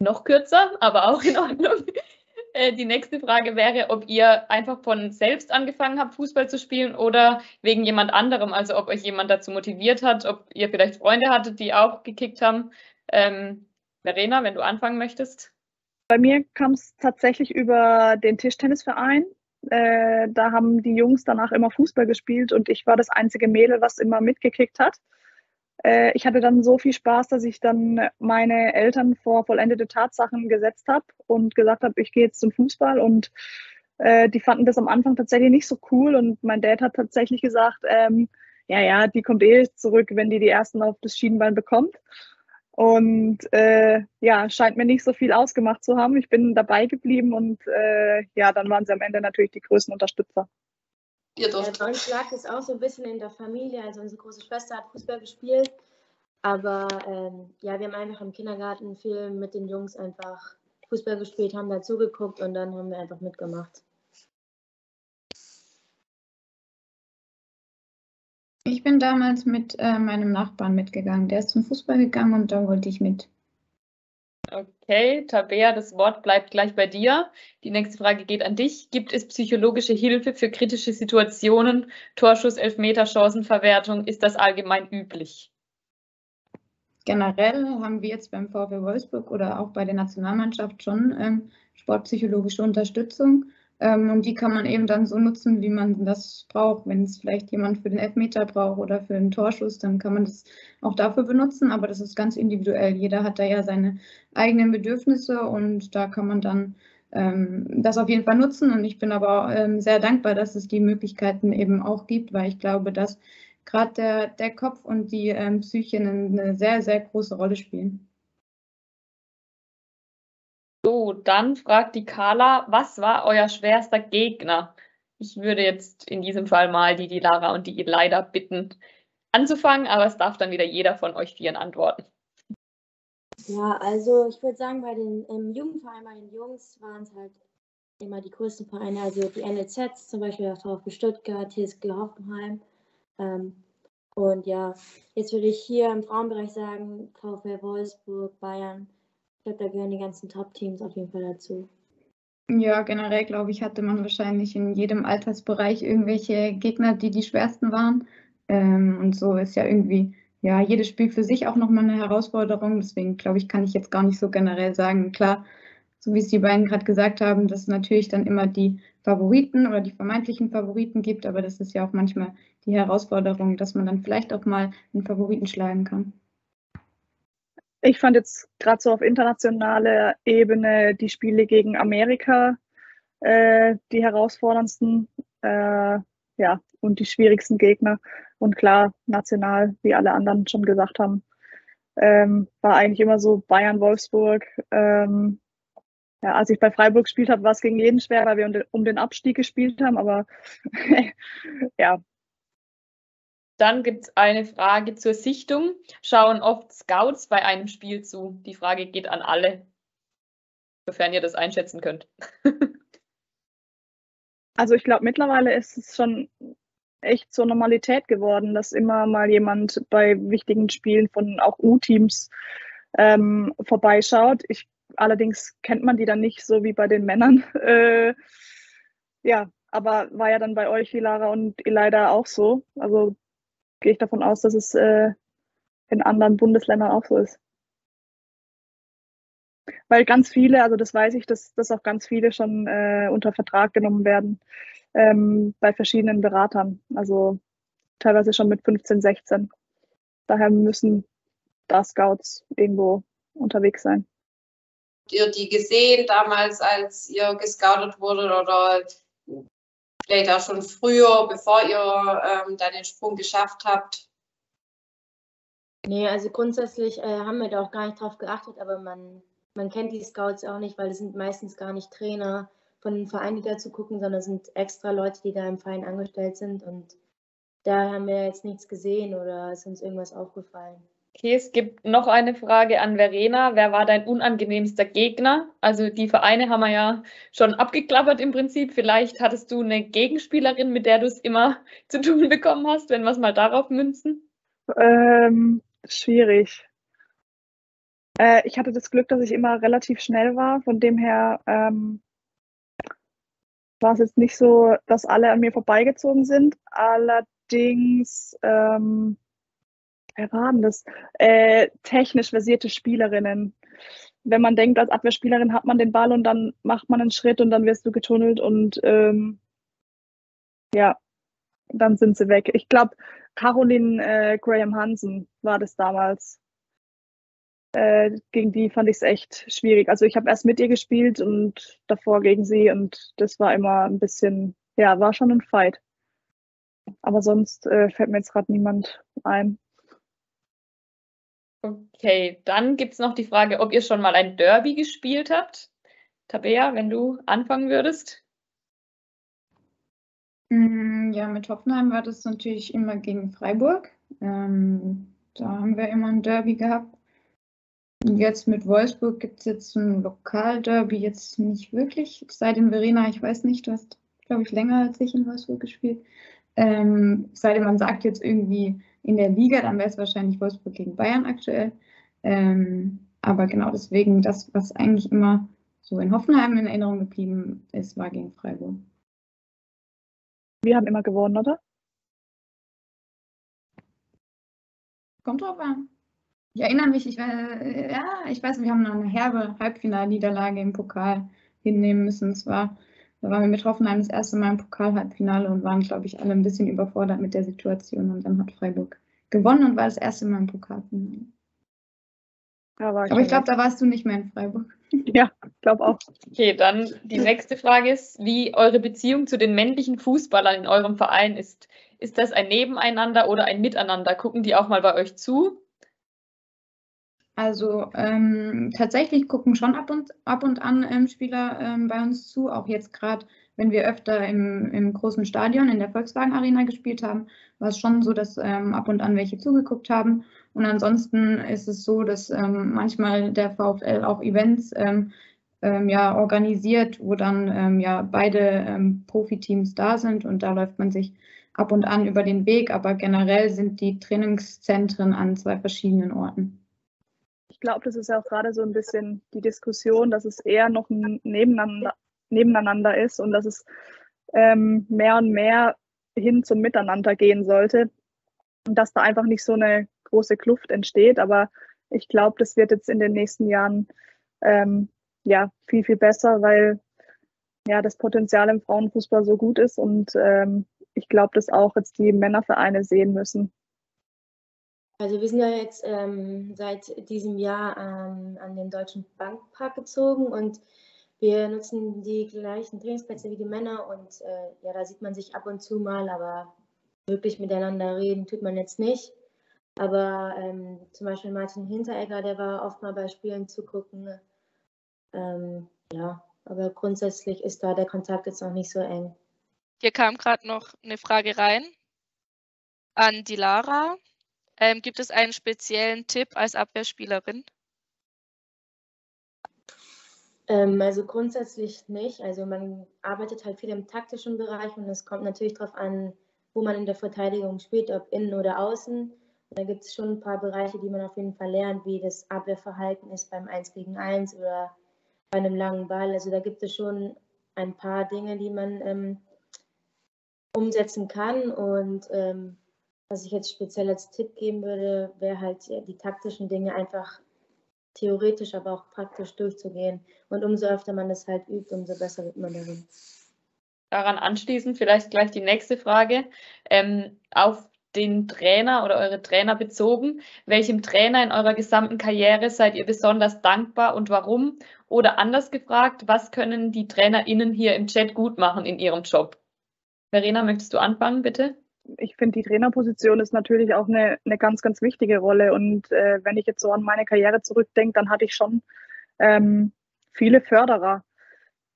Noch kürzer, aber auch in Ordnung. Äh, die nächste Frage wäre, ob ihr einfach von selbst angefangen habt, Fußball zu spielen oder wegen jemand anderem, also ob euch jemand dazu motiviert hat, ob ihr vielleicht Freunde hattet, die auch gekickt haben. Ähm, Verena, wenn du anfangen möchtest. Bei mir kam es tatsächlich über den Tischtennisverein. Äh, da haben die Jungs danach immer Fußball gespielt und ich war das einzige Mädel, was immer mitgekickt hat. Äh, ich hatte dann so viel Spaß, dass ich dann meine Eltern vor vollendete Tatsachen gesetzt habe und gesagt habe, ich gehe jetzt zum Fußball und äh, die fanden das am Anfang tatsächlich nicht so cool und mein Dad hat tatsächlich gesagt, ähm, ja, ja, die kommt eh zurück, wenn die die ersten auf das Schienenbein bekommt. Und äh, ja, scheint mir nicht so viel ausgemacht zu haben. Ich bin dabei geblieben und äh, ja, dann waren sie am Ende natürlich die größten Unterstützer. Ja, doch. bei uns lag es auch so ein bisschen in der Familie. Also unsere große Schwester hat Fußball gespielt. Aber ähm, ja, wir haben einfach im Kindergarten viel mit den Jungs einfach Fußball gespielt, haben dazu geguckt und dann haben wir einfach mitgemacht. Ich bin damals mit äh, meinem Nachbarn mitgegangen. Der ist zum Fußball gegangen und da wollte ich mit. Okay, Tabea, das Wort bleibt gleich bei dir. Die nächste Frage geht an dich. Gibt es psychologische Hilfe für kritische Situationen, Torschuss, Elfmeter, Chancenverwertung? Ist das allgemein üblich? Generell haben wir jetzt beim VW Wolfsburg oder auch bei der Nationalmannschaft schon ähm, sportpsychologische Unterstützung. Ähm, und die kann man eben dann so nutzen, wie man das braucht. Wenn es vielleicht jemand für den Elfmeter braucht oder für den Torschuss, dann kann man das auch dafür benutzen. Aber das ist ganz individuell. Jeder hat da ja seine eigenen Bedürfnisse und da kann man dann ähm, das auf jeden Fall nutzen. Und ich bin aber ähm, sehr dankbar, dass es die Möglichkeiten eben auch gibt, weil ich glaube, dass gerade der, der Kopf und die ähm, Psyche eine, eine sehr, sehr große Rolle spielen. So, dann fragt die Carla, was war euer schwerster Gegner? Ich würde jetzt in diesem Fall mal die, die Lara und die Leida bitten, anzufangen, aber es darf dann wieder jeder von euch vieren antworten. Ja, also ich würde sagen, bei den ähm, Jugendvereinen, bei den Jungs waren es halt immer die größten Vereine, also die NLZs, zum Beispiel der VfB Stuttgart, TSG Hoffenheim. Ähm, und ja, jetzt würde ich hier im Frauenbereich sagen, VfL Wolfsburg, Bayern, ich glaube, da gehören die ganzen Top-Teams auf jeden Fall dazu. Ja, generell glaube ich, hatte man wahrscheinlich in jedem Altersbereich irgendwelche Gegner, die die schwersten waren. Ähm, und so ist ja irgendwie, ja, jedes Spiel für sich auch nochmal eine Herausforderung. Deswegen glaube ich, kann ich jetzt gar nicht so generell sagen. Klar, so wie es die beiden gerade gesagt haben, dass es natürlich dann immer die Favoriten oder die vermeintlichen Favoriten gibt, aber das ist ja auch manchmal die Herausforderung, dass man dann vielleicht auch mal einen Favoriten schlagen kann. Ich fand jetzt gerade so auf internationaler Ebene die Spiele gegen Amerika äh, die herausforderndsten äh, ja, und die schwierigsten Gegner. Und klar, national, wie alle anderen schon gesagt haben, ähm, war eigentlich immer so Bayern, Wolfsburg. Ähm, ja, als ich bei Freiburg gespielt habe, war es gegen jeden schwer, weil wir um den, um den Abstieg gespielt haben. Aber ja, dann gibt es eine Frage zur Sichtung. Schauen oft Scouts bei einem Spiel zu? Die Frage geht an alle, sofern ihr das einschätzen könnt. also ich glaube, mittlerweile ist es schon echt zur Normalität geworden, dass immer mal jemand bei wichtigen Spielen von auch U-Teams ähm, vorbeischaut. Ich, allerdings kennt man die dann nicht so wie bei den Männern. Äh, ja, aber war ja dann bei euch, Lara und Elida, auch so. Also gehe ich davon aus, dass es äh, in anderen Bundesländern auch so ist. Weil ganz viele, also das weiß ich, dass, dass auch ganz viele schon äh, unter Vertrag genommen werden ähm, bei verschiedenen Beratern. Also teilweise schon mit 15, 16. Daher müssen da Scouts irgendwo unterwegs sein. ihr die gesehen damals, als ihr gescoutet wurdet oder vielleicht auch schon früher, bevor ihr ähm, dann den Sprung geschafft habt? Nee, also grundsätzlich äh, haben wir da auch gar nicht drauf geachtet, aber man, man kennt die Scouts auch nicht, weil es sind meistens gar nicht Trainer von den Vereinen, die da zu gucken, sondern es sind extra Leute, die da im Verein angestellt sind und da haben wir jetzt nichts gesehen oder ist uns irgendwas aufgefallen. Okay, es gibt noch eine Frage an Verena. Wer war dein unangenehmster Gegner? Also die Vereine haben wir ja schon abgeklappert im Prinzip. Vielleicht hattest du eine Gegenspielerin, mit der du es immer zu tun bekommen hast, wenn wir es mal darauf münzen. Ähm, schwierig. Äh, ich hatte das Glück, dass ich immer relativ schnell war. Von dem her ähm, war es jetzt nicht so, dass alle an mir vorbeigezogen sind. Allerdings, ähm, wer war denn das? Äh, technisch versierte Spielerinnen. Wenn man denkt, als Abwehrspielerin hat man den Ball und dann macht man einen Schritt und dann wirst du getunnelt und ähm, ja, dann sind sie weg. Ich glaube, Caroline äh, Graham Hansen war das damals. Äh, gegen die fand ich es echt schwierig. Also ich habe erst mit ihr gespielt und davor gegen sie und das war immer ein bisschen, ja, war schon ein Fight. Aber sonst äh, fällt mir jetzt gerade niemand ein. Okay, dann gibt es noch die Frage, ob ihr schon mal ein Derby gespielt habt. Tabea, wenn du anfangen würdest. Mm, ja, mit Hoffenheim war das natürlich immer gegen Freiburg. Ähm, da haben wir immer ein Derby gehabt. Jetzt mit Wolfsburg gibt es jetzt ein Lokalderby, jetzt nicht wirklich. Seitdem Verena, ich weiß nicht, du hast, glaube ich, länger als ich in Wolfsburg gespielt. Ähm, seitdem man sagt jetzt irgendwie in der Liga, dann wäre es wahrscheinlich Wolfsburg gegen Bayern aktuell. Ähm, aber genau deswegen, das, was eigentlich immer so in Hoffenheim in Erinnerung geblieben ist, war gegen Freiburg. Wir haben immer gewonnen, oder? Kommt drauf an. Ich erinnere mich, ich, äh, ja, ich weiß, wir haben eine herbe Halbfinalniederlage im Pokal hinnehmen müssen. Es war, da waren wir mit Hoffenheim das erste Mal im Pokal-Halbfinale und waren, glaube ich, alle ein bisschen überfordert mit der Situation. Und dann hat Freiburg gewonnen und war das erste Mal im Pokalfinale. Aber ich glaube, da warst du nicht mehr in Freiburg. Ja, glaube auch. Okay, dann die nächste Frage ist, wie eure Beziehung zu den männlichen Fußballern in eurem Verein ist. Ist das ein Nebeneinander oder ein Miteinander? Gucken die auch mal bei euch zu? Also ähm, tatsächlich gucken schon ab und, ab und an ähm, Spieler ähm, bei uns zu, auch jetzt gerade, wenn wir öfter im, im großen Stadion in der Volkswagen Arena gespielt haben, war es schon so, dass ähm, ab und an welche zugeguckt haben. Und ansonsten ist es so, dass ähm, manchmal der VfL auch Events ähm, ähm, ja, organisiert, wo dann ähm, ja beide ähm, Profiteams da sind und da läuft man sich ab und an über den Weg, aber generell sind die Trainingszentren an zwei verschiedenen Orten. Ich glaube, das ist auch gerade so ein bisschen die Diskussion, dass es eher noch ein Nebeneinander, nebeneinander ist und dass es ähm, mehr und mehr hin zum Miteinander gehen sollte und dass da einfach nicht so eine große Kluft entsteht. Aber ich glaube, das wird jetzt in den nächsten Jahren ähm, ja viel, viel besser, weil ja das Potenzial im Frauenfußball so gut ist und ähm, ich glaube, dass auch jetzt die Männervereine sehen müssen. Also wir sind ja jetzt ähm, seit diesem Jahr ähm, an den Deutschen Bankpark gezogen und wir nutzen die gleichen Trainingsplätze wie die Männer und äh, ja, da sieht man sich ab und zu mal, aber wirklich miteinander reden tut man jetzt nicht. Aber ähm, zum Beispiel Martin Hinteregger, der war oft mal bei Spielen zugucken. Ähm, ja, aber grundsätzlich ist da der Kontakt jetzt noch nicht so eng. Hier kam gerade noch eine Frage rein an die Lara. Ähm, gibt es einen speziellen Tipp als Abwehrspielerin? Ähm, also grundsätzlich nicht. Also man arbeitet halt viel im taktischen Bereich und es kommt natürlich darauf an, wo man in der Verteidigung spielt, ob innen oder außen. Da gibt es schon ein paar Bereiche, die man auf jeden Fall lernt, wie das Abwehrverhalten ist beim 1 gegen 1 oder bei einem langen Ball. Also da gibt es schon ein paar Dinge, die man ähm, umsetzen kann. Und ähm, was ich jetzt speziell als Tipp geben würde, wäre halt die taktischen Dinge einfach theoretisch, aber auch praktisch durchzugehen. Und umso öfter man das halt übt, umso besser wird man darin. Daran anschließend vielleicht gleich die nächste Frage. Ähm, auf den Trainer oder eure Trainer bezogen. Welchem Trainer in eurer gesamten Karriere seid ihr besonders dankbar und warum? Oder anders gefragt, was können die TrainerInnen hier im Chat gut machen in ihrem Job? Verena, möchtest du anfangen, bitte? Ich finde, die Trainerposition ist natürlich auch eine, eine ganz, ganz wichtige Rolle. Und äh, wenn ich jetzt so an meine Karriere zurückdenke, dann hatte ich schon ähm, viele Förderer,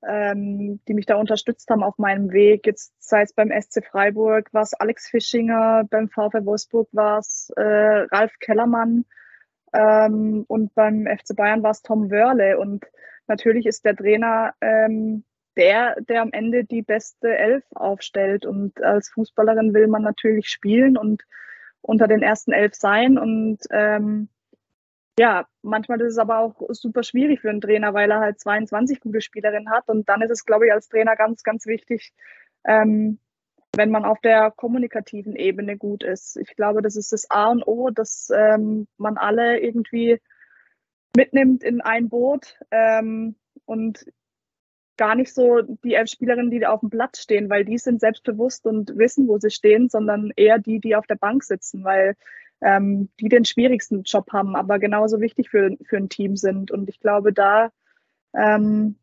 ähm, die mich da unterstützt haben auf meinem Weg. Jetzt sei es beim SC Freiburg, war es Alex Fischinger, beim VfL Wolfsburg war es äh, Ralf Kellermann ähm, und beim FC Bayern war es Tom Wörle. Und natürlich ist der Trainer ähm, der, der am Ende die beste Elf aufstellt. Und als Fußballerin will man natürlich spielen und unter den ersten elf sein. Und ähm, ja, manchmal ist es aber auch super schwierig für einen Trainer, weil er halt 22 gute Spielerinnen hat. Und dann ist es, glaube ich, als Trainer ganz, ganz wichtig, ähm, wenn man auf der kommunikativen Ebene gut ist. Ich glaube, das ist das A und O, dass ähm, man alle irgendwie mitnimmt in ein Boot ähm, und gar nicht so die elf Spielerinnen, die auf dem Platz stehen, weil die sind selbstbewusst und wissen, wo sie stehen, sondern eher die, die auf der Bank sitzen, weil ähm, die den schwierigsten Job haben, aber genauso wichtig für, für ein Team sind. Und ich glaube, da ähm,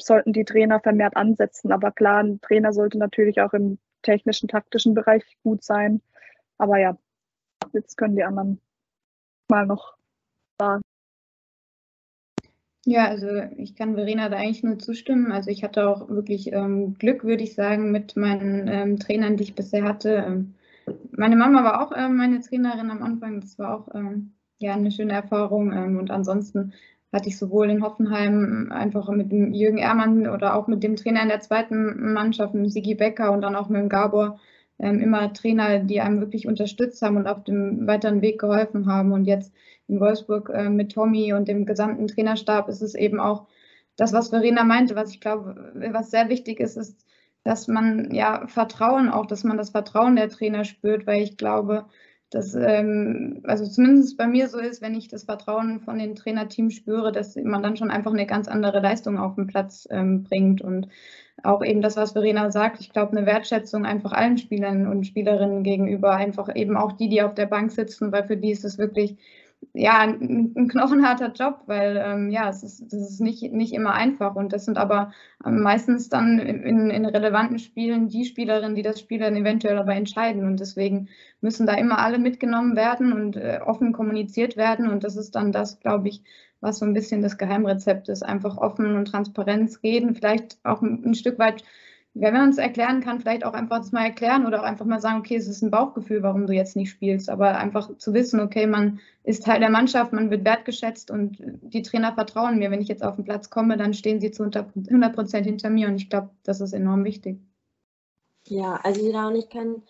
sollten die Trainer vermehrt ansetzen. Aber klar, ein Trainer sollte natürlich auch im technischen, taktischen Bereich gut sein. Aber ja, jetzt können die anderen mal noch sagen. Ja, also ich kann Verena da eigentlich nur zustimmen. Also ich hatte auch wirklich ähm, Glück, würde ich sagen, mit meinen ähm, Trainern, die ich bisher hatte. Ähm, meine Mama war auch äh, meine Trainerin am Anfang. Das war auch ähm, ja eine schöne Erfahrung. Ähm, und ansonsten hatte ich sowohl in Hoffenheim einfach mit dem Jürgen Ehrmann oder auch mit dem Trainer in der zweiten Mannschaft, mit Sigi Becker und dann auch mit dem Gabor ähm, immer Trainer, die einem wirklich unterstützt haben und auf dem weiteren Weg geholfen haben. Und jetzt in Wolfsburg äh, mit Tommy und dem gesamten Trainerstab ist es eben auch das, was Verena meinte, was ich glaube, was sehr wichtig ist, ist, dass man ja Vertrauen auch, dass man das Vertrauen der Trainer spürt, weil ich glaube, dass, ähm, also zumindest bei mir so ist, wenn ich das Vertrauen von den Trainerteams spüre, dass man dann schon einfach eine ganz andere Leistung auf den Platz ähm, bringt und auch eben das, was Verena sagt, ich glaube, eine Wertschätzung einfach allen Spielern und Spielerinnen gegenüber, einfach eben auch die, die auf der Bank sitzen, weil für die ist es wirklich ja, ein, ein knochenharter Job, weil ähm, ja, es ist, das ist nicht, nicht immer einfach. Und das sind aber ähm, meistens dann in, in relevanten Spielen die Spielerinnen, die das Spiel dann eventuell aber entscheiden. Und deswegen müssen da immer alle mitgenommen werden und äh, offen kommuniziert werden. Und das ist dann das, glaube ich, was so ein bisschen das Geheimrezept ist. Einfach offen und Transparenz reden, vielleicht auch ein, Stück weit wenn man es erklären kann, vielleicht auch einfach das mal erklären oder auch einfach mal sagen, okay, es ist ein Bauchgefühl, warum du jetzt nicht spielst. Aber einfach zu wissen, okay, man ist Teil der Mannschaft, man wird wertgeschätzt und die Trainer vertrauen mir. Wenn ich jetzt auf den Platz komme, dann stehen sie zu 100 Prozent hinter mir und ich glaube, das ist enorm wichtig. Ja, also Jira und ich können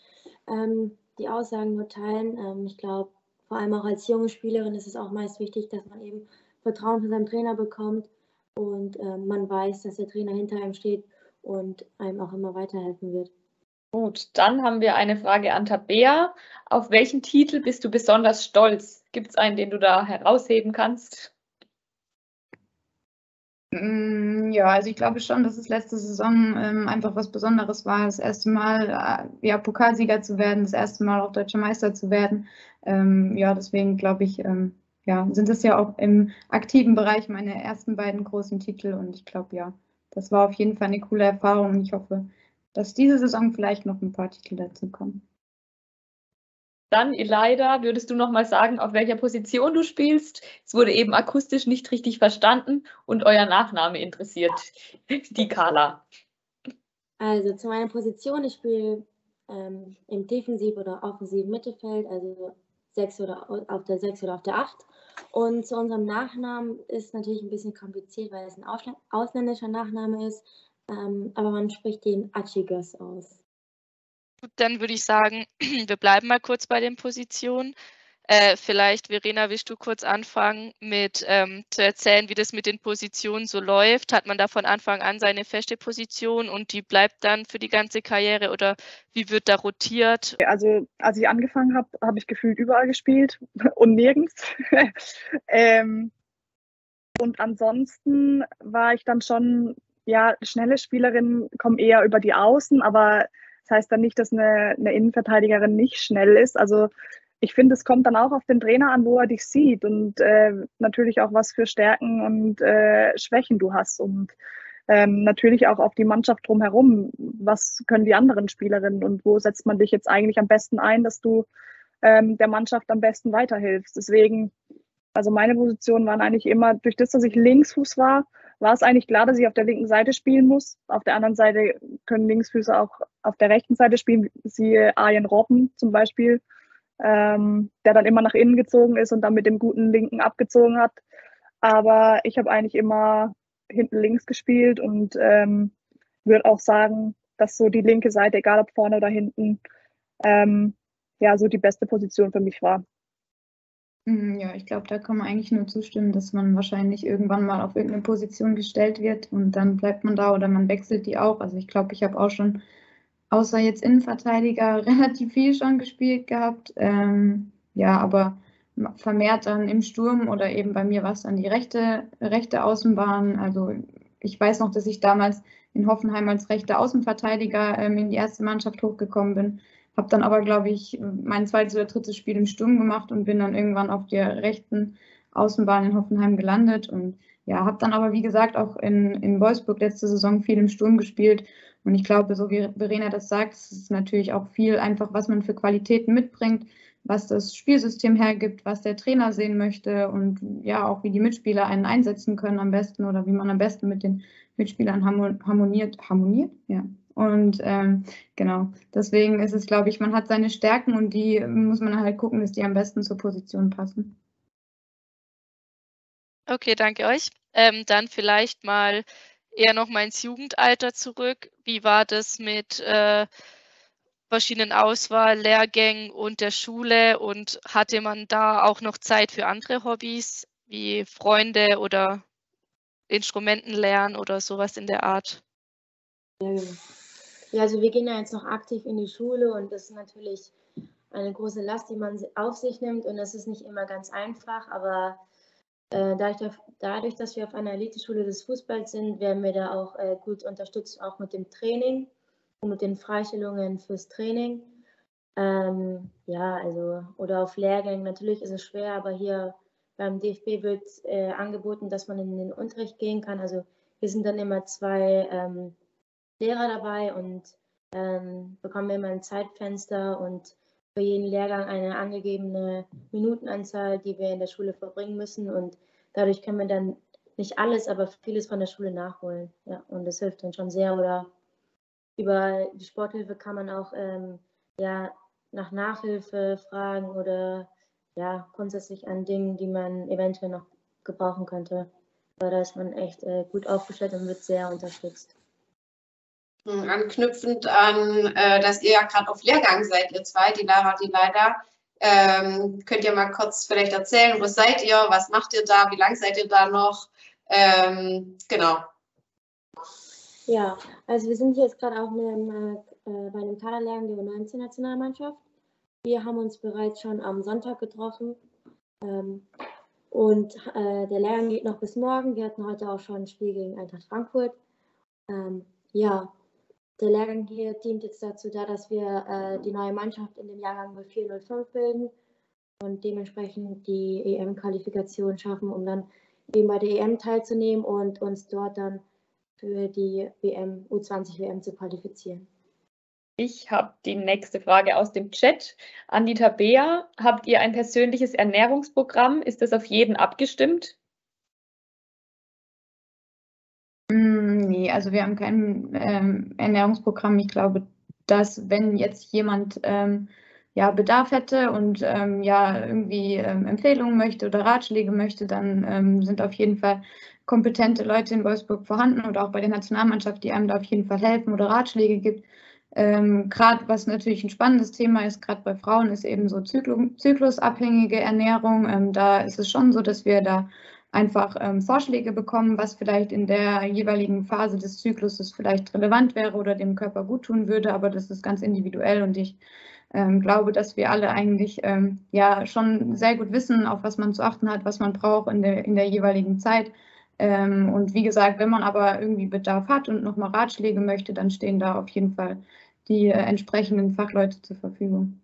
ähm, die Aussagen nur teilen. Ähm, ich glaube, vor allem auch als junge Spielerin ist es auch meist wichtig, dass man eben Vertrauen von seinem Trainer bekommt und ähm, man weiß, dass der Trainer hinter einem steht und einem auch immer weiterhelfen wird. Gut, dann haben wir eine Frage an Tabea. Auf welchen Titel bist du besonders stolz? Gibt es einen, den du da herausheben kannst? Mm, ja, also ich glaube schon, dass es letzte Saison ähm, einfach was Besonderes war, das erste Mal äh, ja, Pokalsieger zu werden, das erste Mal auch deutscher Meister zu werden. Ähm, ja, deswegen glaube ich, ähm, ja, sind es ja auch im aktiven Bereich meine ersten beiden großen Titel und ich glaube, ja, das war auf jeden Fall eine coole Erfahrung und ich hoffe, dass diese Saison vielleicht noch ein paar Titel dazu kommen. Dann, Elida, würdest du noch mal sagen, auf welcher Position du spielst? Es wurde eben akustisch nicht richtig verstanden und euer Nachname interessiert, die Carla. Also zu meiner Position, ich spiele ähm, im defensiv oder offensiven Mittelfeld, also sechs oder auf der 6 oder auf der 8. Und zu unserem Nachnamen ist natürlich ein bisschen kompliziert, weil es ein ausländischer Nachname ist, ähm, aber man spricht den Achigos aus. Gut, dann würde ich sagen, wir bleiben mal kurz bei den Positionen. Äh, vielleicht, Verena, willst du kurz anfangen mit ähm, zu erzählen, wie das mit den Positionen so läuft? Hat man da von Anfang an seine feste Position und die bleibt dann für die ganze Karriere oder wie wird da rotiert? Also als ich angefangen habe, habe ich gefühlt überall gespielt und nirgends. ähm, und ansonsten war ich dann schon, ja, schnelle Spielerinnen kommen eher über die Außen, aber das heißt dann nicht, dass eine, eine Innenverteidigerin nicht schnell ist. Also ich finde, es kommt dann auch auf den Trainer an, wo er dich sieht und äh, natürlich auch, was für Stärken und äh, Schwächen du hast und ähm, natürlich auch auf die Mannschaft drumherum. Was können die anderen Spielerinnen und wo setzt man dich jetzt eigentlich am besten ein, dass du ähm, der Mannschaft am besten weiterhilfst? Deswegen, also meine Positionen waren eigentlich immer, durch das, dass ich Linksfuß war, war es eigentlich klar, dass ich auf der linken Seite spielen muss. Auf der anderen Seite können Linksfüße auch auf der rechten Seite spielen, siehe Arjen Robben zum Beispiel ähm, der dann immer nach innen gezogen ist und dann mit dem guten Linken abgezogen hat. Aber ich habe eigentlich immer hinten links gespielt und ähm, würde auch sagen, dass so die linke Seite, egal ob vorne oder hinten, ähm, ja, so die beste Position für mich war. Mhm, ja, ich glaube, da kann man eigentlich nur zustimmen, dass man wahrscheinlich irgendwann mal auf irgendeine Position gestellt wird und dann bleibt man da oder man wechselt die auch. Also ich glaube, ich habe auch schon außer jetzt Innenverteidiger relativ viel schon gespielt gehabt. Ähm, ja, aber vermehrt dann im Sturm oder eben bei mir war es dann die rechte, rechte Außenbahn. Also ich weiß noch, dass ich damals in Hoffenheim als rechter Außenverteidiger ähm, in die erste Mannschaft hochgekommen bin. Habe dann aber, glaube ich, mein zweites oder drittes Spiel im Sturm gemacht und bin dann irgendwann auf der rechten Außenbahn in Hoffenheim gelandet. Und ja, habe dann aber, wie gesagt, auch in, in Wolfsburg letzte Saison viel im Sturm gespielt und ich glaube, so wie Verena das sagt, es ist natürlich auch viel einfach, was man für Qualitäten mitbringt, was das Spielsystem hergibt, was der Trainer sehen möchte und ja, auch wie die Mitspieler einen einsetzen können am besten oder wie man am besten mit den Mitspielern harmoniert. Harmoniert? Ja. Und ähm, genau, deswegen ist es, glaube ich, man hat seine Stärken und die muss man halt gucken, dass die am besten zur Position passen. Okay, danke euch. Ähm, dann vielleicht mal eher noch mal ins Jugendalter zurück. Wie war das mit äh, verschiedenen Auswahllehrgängen und der Schule und hatte man da auch noch Zeit für andere Hobbys wie Freunde oder Instrumenten lernen oder sowas in der Art? Ja, genau. ja, also wir gehen ja jetzt noch aktiv in die Schule und das ist natürlich eine große Last, die man auf sich nimmt und das ist nicht immer ganz einfach, aber dadurch, dadurch, dass wir auf einer Eliteschule des Fußballs sind, werden wir da auch äh, gut unterstützt, auch mit dem Training und mit den Freistellungen fürs Training. Ähm, ja, also, oder auf Lehrgängen. Natürlich ist es schwer, aber hier beim DFB wird äh, angeboten, dass man in den Unterricht gehen kann. Also, wir sind dann immer zwei ähm, Lehrer dabei und ähm, bekommen immer ein Zeitfenster und für jeden Lehrgang eine angegebene Minutenanzahl, die wir in der Schule verbringen müssen. Und dadurch können wir dann nicht alles, aber vieles von der Schule nachholen. Ja, und das hilft dann schon sehr. Oder über die Sporthilfe kann man auch ähm, ja, nach Nachhilfe fragen oder ja, grundsätzlich an Dingen, die man eventuell noch gebrauchen könnte. Aber da ist man echt äh, gut aufgestellt und wird sehr unterstützt. Anknüpfend an, äh, dass ihr ja gerade auf Lehrgang seid, ihr zwei, die Lara, die leider. Ähm, könnt ihr mal kurz vielleicht erzählen, wo seid ihr, was macht ihr da, wie lange seid ihr da noch? Ähm, genau. Ja, also wir sind jetzt gerade auch einem, äh, bei einem Kaderlehrgang der U19-Nationalmannschaft. Wir haben uns bereits schon am Sonntag getroffen ähm, und äh, der Lehrgang geht noch bis morgen. Wir hatten heute auch schon ein Spiel gegen Eintracht Frankfurt. Ähm, ja, der Lehrgang hier dient jetzt dazu da, dass wir äh, die neue Mannschaft in dem Jahrgang 0405 bilden und dementsprechend die EM-Qualifikation schaffen, um dann eben bei der EM teilzunehmen und uns dort dann für die WM, U20 WM zu qualifizieren. Ich habe die nächste Frage aus dem Chat. An die Tabea, habt ihr ein persönliches Ernährungsprogramm? Ist das auf jeden abgestimmt? Nee, also wir haben kein ähm, Ernährungsprogramm. Ich glaube, dass wenn jetzt jemand ähm, ja, Bedarf hätte und ähm, ja irgendwie ähm, Empfehlungen möchte oder Ratschläge möchte, dann ähm, sind auf jeden Fall kompetente Leute in Wolfsburg vorhanden oder auch bei der Nationalmannschaft, die einem da auf jeden Fall helfen oder Ratschläge gibt. Ähm, gerade was natürlich ein spannendes Thema ist, gerade bei Frauen, ist eben so Zyklu zyklusabhängige Ernährung. Ähm, da ist es schon so, dass wir da einfach ähm, Vorschläge bekommen, was vielleicht in der jeweiligen Phase des Zykluses vielleicht relevant wäre oder dem Körper gut tun würde, aber das ist ganz individuell und ich ähm, glaube, dass wir alle eigentlich ähm, ja schon sehr gut wissen, auf was man zu achten hat, was man braucht in der, in der jeweiligen Zeit. Ähm, und wie gesagt, wenn man aber irgendwie Bedarf hat und nochmal Ratschläge möchte, dann stehen da auf jeden Fall die äh, entsprechenden Fachleute zur Verfügung.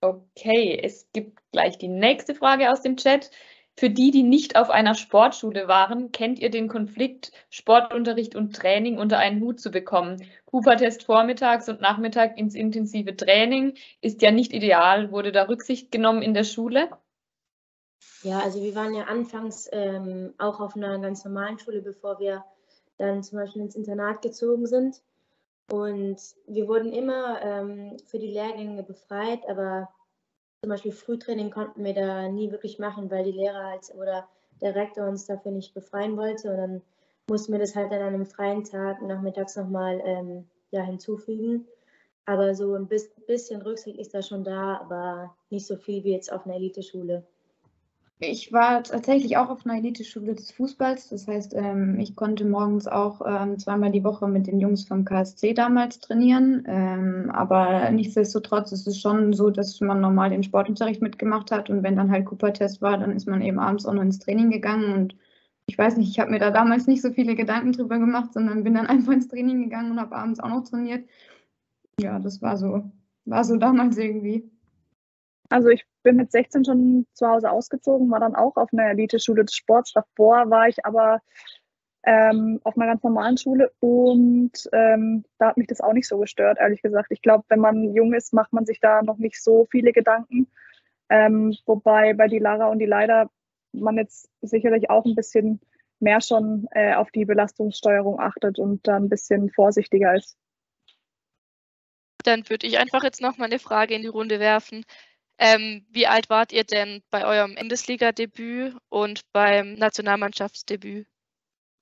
Okay, es gibt gleich die nächste Frage aus dem Chat. Für die, die nicht auf einer Sportschule waren, kennt ihr den Konflikt, Sportunterricht und Training unter einen Hut zu bekommen? Cooper-Test vormittags und Nachmittag ins intensive Training ist ja nicht ideal. Wurde da Rücksicht genommen in der Schule? Ja, also wir waren ja anfangs ähm, auch auf einer ganz normalen Schule, bevor wir dann zum Beispiel ins Internat gezogen sind. Und wir wurden immer ähm, für die Lehrgänge befreit, aber zum Beispiel Frühtraining konnten wir da nie wirklich machen, weil die Lehrer halt oder der Rektor uns dafür nicht befreien wollte. Und dann mussten wir das halt an einem freien Tag nachmittags nochmal ähm, ja, hinzufügen. Aber so ein bisschen Rücksicht ist da schon da, aber nicht so viel wie jetzt auf einer Eliteschule. Ich war tatsächlich auch auf einer Eliteschule des Fußballs. Das heißt, ähm, ich konnte morgens auch ähm, zweimal die Woche mit den Jungs vom KSC damals trainieren. Ähm, aber nichtsdestotrotz ist es schon so, dass man normal den Sportunterricht mitgemacht hat. Und wenn dann halt Cooper-Test war, dann ist man eben abends auch noch ins Training gegangen. Und ich weiß nicht, ich habe mir da damals nicht so viele Gedanken drüber gemacht, sondern bin dann einfach ins Training gegangen und habe abends auch noch trainiert. Ja, das war so, war so damals irgendwie. Also ich bin mit 16 schon zu Hause ausgezogen, war dann auch auf einer Elite-Schule des Sports. Davor war ich aber ähm, auf einer ganz normalen Schule und ähm, da hat mich das auch nicht so gestört, ehrlich gesagt. Ich glaube, wenn man jung ist, macht man sich da noch nicht so viele Gedanken. Ähm, wobei bei die Lara und die Leider man jetzt sicherlich auch ein bisschen mehr schon äh, auf die Belastungssteuerung achtet und da ein bisschen vorsichtiger ist. Dann würde ich einfach jetzt noch mal eine Frage in die Runde werfen. Ähm, wie alt wart ihr denn bei eurem Bundesliga-Debüt und beim Nationalmannschaftsdebüt?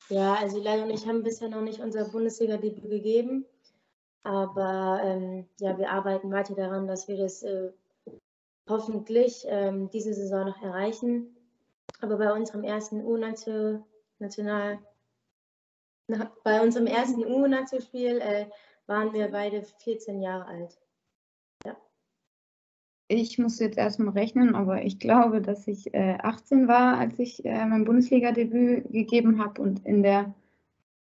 Ja, also Leila und ich haben bisher noch nicht unser Bundesliga-Debüt gegeben. Aber ähm, ja, wir arbeiten weiter daran, dass wir das äh, hoffentlich ähm, diese Saison noch erreichen. Aber bei unserem ersten U-National, bei unserem ersten U-Nationalspiel äh, waren wir beide 14 Jahre alt. Ich muss jetzt erstmal rechnen, aber ich glaube, dass ich äh, 18 war, als ich äh, mein Bundesliga-Debüt gegeben habe. Und in der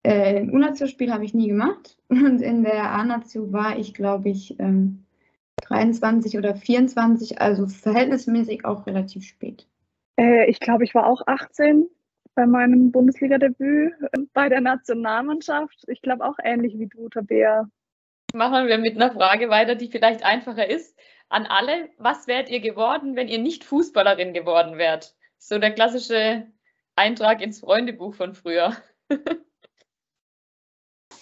äh, U-Nazio-Spiel habe ich nie gemacht. Und in der A-Nazio war ich, glaube ich, ähm, 23 oder 24, also verhältnismäßig auch relativ spät. Äh, ich glaube, ich war auch 18 bei meinem Bundesliga-Debüt bei der Nationalmannschaft. Ich glaube auch ähnlich wie du, Tabea. Machen wir mit einer Frage weiter, die vielleicht einfacher ist an alle, was wärt ihr geworden, wenn ihr nicht Fußballerin geworden wärt? So der klassische Eintrag ins Freundebuch von früher.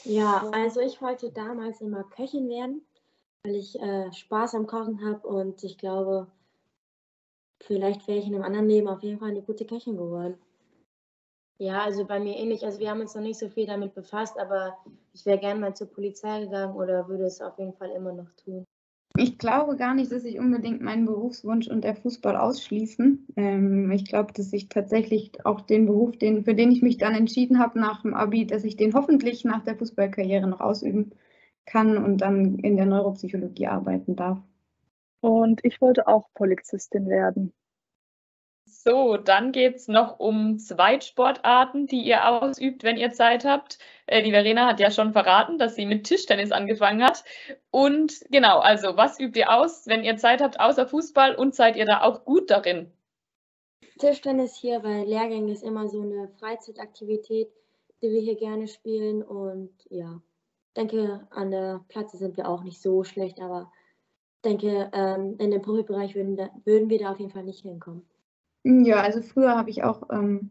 ja, also ich wollte damals immer Köchin werden, weil ich äh, Spaß am Kochen habe und ich glaube, vielleicht wäre ich in einem anderen Leben auf jeden Fall eine gute Köchin geworden. Ja, also bei mir ähnlich. Also wir haben uns noch nicht so viel damit befasst, aber ich wäre gerne mal zur Polizei gegangen oder würde es auf jeden Fall immer noch tun. Ich glaube gar nicht, dass sich unbedingt meinen Berufswunsch und der Fußball ausschließen. Ähm, ich glaube, dass ich tatsächlich auch den Beruf, den, für den ich mich dann entschieden habe nach dem Abi, dass ich den hoffentlich nach der Fußballkarriere noch ausüben kann und dann in der Neuropsychologie arbeiten darf. Und ich wollte auch Polizistin werden. So, dann geht es noch um Zweitsportarten, die ihr ausübt, wenn ihr Zeit habt. Äh, die Verena hat ja schon verraten, dass sie mit Tischtennis angefangen hat. Und genau, also was übt ihr aus, wenn ihr Zeit habt, außer Fußball und seid ihr da auch gut darin? Tischtennis hier bei Lehrgängen ist immer so eine Freizeitaktivität, die wir hier gerne spielen. Und ja, denke, an der Platte sind wir auch nicht so schlecht, aber denke, ähm, in dem Profibereich würden, würden wir da auf jeden Fall nicht hinkommen. Ja, also früher habe ich auch ähm,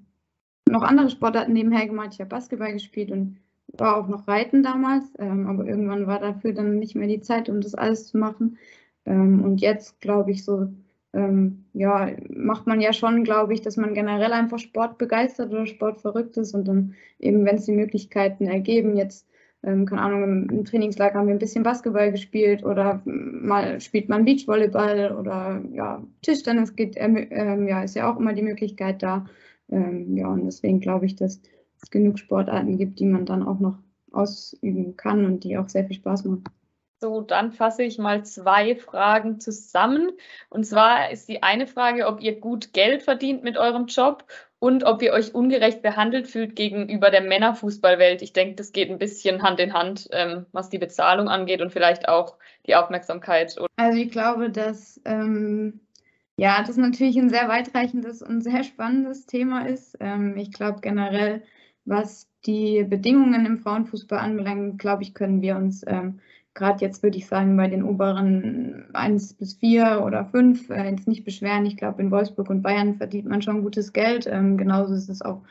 noch andere Sportarten nebenher gemacht. Ich habe Basketball gespielt und war auch noch Reiten damals, ähm, aber irgendwann war dafür dann nicht mehr die Zeit, um das alles zu machen. Ähm, und jetzt glaube ich so, ähm, ja, macht man ja schon, glaube ich, dass man generell einfach Sport begeistert oder Sport verrückt ist und dann eben, wenn es die Möglichkeiten ergeben, jetzt ähm, keine Ahnung, im, Trainingslager haben wir ein bisschen Basketball gespielt oder mal spielt man Beachvolleyball oder ja, Tischtennis geht, ähm, ja, ist ja auch immer die Möglichkeit da. Ähm, ja, und deswegen glaube ich, dass es genug Sportarten gibt, die man dann auch noch ausüben kann und die auch sehr viel Spaß machen. So, dann fasse ich mal zwei Fragen zusammen. Und zwar ist die eine Frage, ob ihr gut Geld verdient mit eurem Job und ob ihr euch ungerecht behandelt fühlt gegenüber der Männerfußballwelt. Ich denke, das geht ein bisschen Hand in Hand, ähm, was die Bezahlung angeht und vielleicht auch die Aufmerksamkeit. Also ich glaube, dass ähm, ja, das natürlich ein sehr weitreichendes und sehr spannendes Thema ist. Ähm, ich glaube generell, was die Bedingungen im Frauenfußball anbelangt, glaube ich, können wir uns ähm, gerade jetzt, würde ich sagen, bei den oberen 1 bis 4 oder 5 äh, jetzt nicht beschweren. Ich glaube, in Wolfsburg und Bayern verdient man schon gutes Geld. Ähm, genauso ist es auch,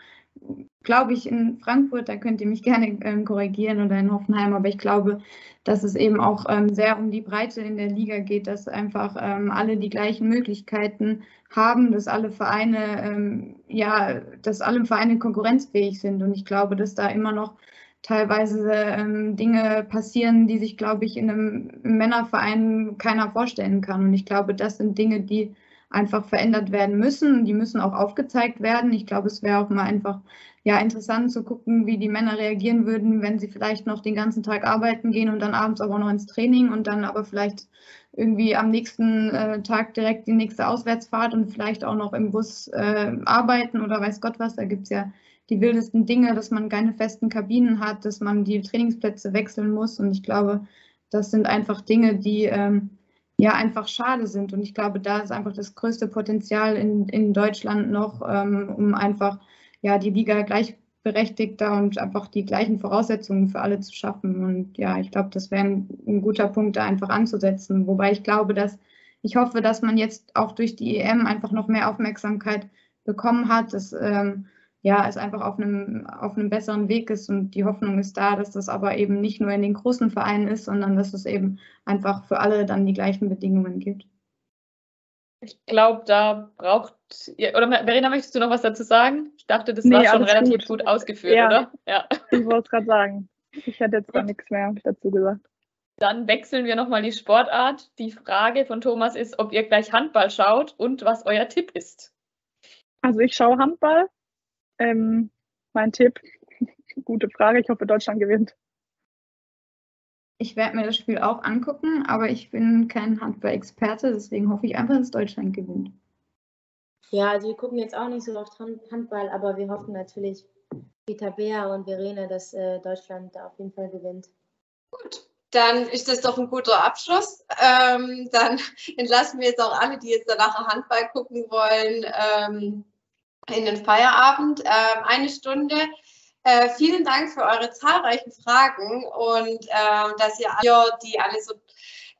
glaube ich, in Frankfurt. Da könnt ihr mich gerne ähm, korrigieren oder in Hoffenheim. Aber ich glaube, dass es eben auch ähm, sehr um die Breite in der Liga geht, dass einfach ähm, alle die gleichen Möglichkeiten haben, dass alle Vereine, ähm, ja, dass alle Vereine konkurrenzfähig sind. Und ich glaube, dass da immer noch teilweise ähm, Dinge passieren, die sich, glaube ich, in einem Männerverein keiner vorstellen kann. Und ich glaube, das sind Dinge, die einfach verändert werden müssen. Die müssen auch aufgezeigt werden. Ich glaube, es wäre auch mal einfach ja, interessant zu gucken, wie die Männer reagieren würden, wenn sie vielleicht noch den ganzen Tag arbeiten gehen und dann abends aber noch ins Training und dann aber vielleicht irgendwie am nächsten äh, Tag direkt die nächste Auswärtsfahrt und vielleicht auch noch im Bus äh, arbeiten oder weiß Gott was. Da gibt es ja die wildesten Dinge, dass man keine festen Kabinen hat, dass man die Trainingsplätze wechseln muss. Und ich glaube, das sind einfach Dinge, die ähm, ja einfach schade sind. Und ich glaube, da ist einfach das größte Potenzial in, in Deutschland noch, ähm, um einfach ja die Liga gleichberechtigter und einfach die gleichen Voraussetzungen für alle zu schaffen. Und ja, ich glaube, das wäre ein, ein guter Punkt, da einfach anzusetzen. Wobei ich glaube, dass ich hoffe, dass man jetzt auch durch die EM einfach noch mehr Aufmerksamkeit bekommen hat. Dass, ähm, ja, es einfach auf einem, auf einem besseren Weg ist und die Hoffnung ist da, dass das aber eben nicht nur in den großen Vereinen ist, sondern dass es eben einfach für alle dann die gleichen Bedingungen gibt. Ich glaube, da braucht, oder Verena, möchtest du noch was dazu sagen? Ich dachte, das nee, war schon relativ gut, gut ausgeführt, ja, oder? Ja. Ich wollte es gerade sagen. Ich hätte jetzt gar nichts mehr dazu gesagt. Dann wechseln wir nochmal die Sportart. Die Frage von Thomas ist, ob ihr gleich Handball schaut und was euer Tipp ist. Also ich schaue Handball ähm, mein Tipp, gute Frage. Ich hoffe, Deutschland gewinnt. Ich werde mir das Spiel auch angucken, aber ich bin kein Handball-Experte, deswegen hoffe ich einfach, dass Deutschland gewinnt. Ja, also wir gucken jetzt auch nicht so oft Handball, aber wir hoffen natürlich, wie Tabea und Verena, dass äh, Deutschland da auf jeden Fall gewinnt. Gut, dann ist das doch ein guter Abschluss. Ähm, dann entlassen wir jetzt auch alle, die jetzt danach Handball gucken wollen, ähm, in den Feierabend, äh, eine Stunde. Äh, vielen Dank für eure zahlreichen Fragen und äh, dass ihr die alle so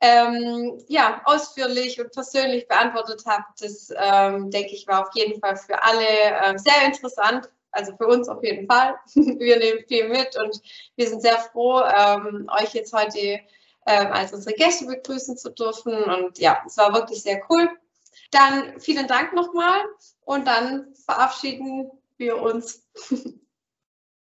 ähm, ja, ausführlich und persönlich beantwortet habt. Das ähm, denke ich war auf jeden Fall für alle äh, sehr interessant. Also für uns auf jeden Fall. wir nehmen viel mit und wir sind sehr froh, ähm, euch jetzt heute ähm, als unsere Gäste begrüßen zu dürfen. Und ja, es war wirklich sehr cool. Dann vielen Dank nochmal und dann verabschieden wir uns.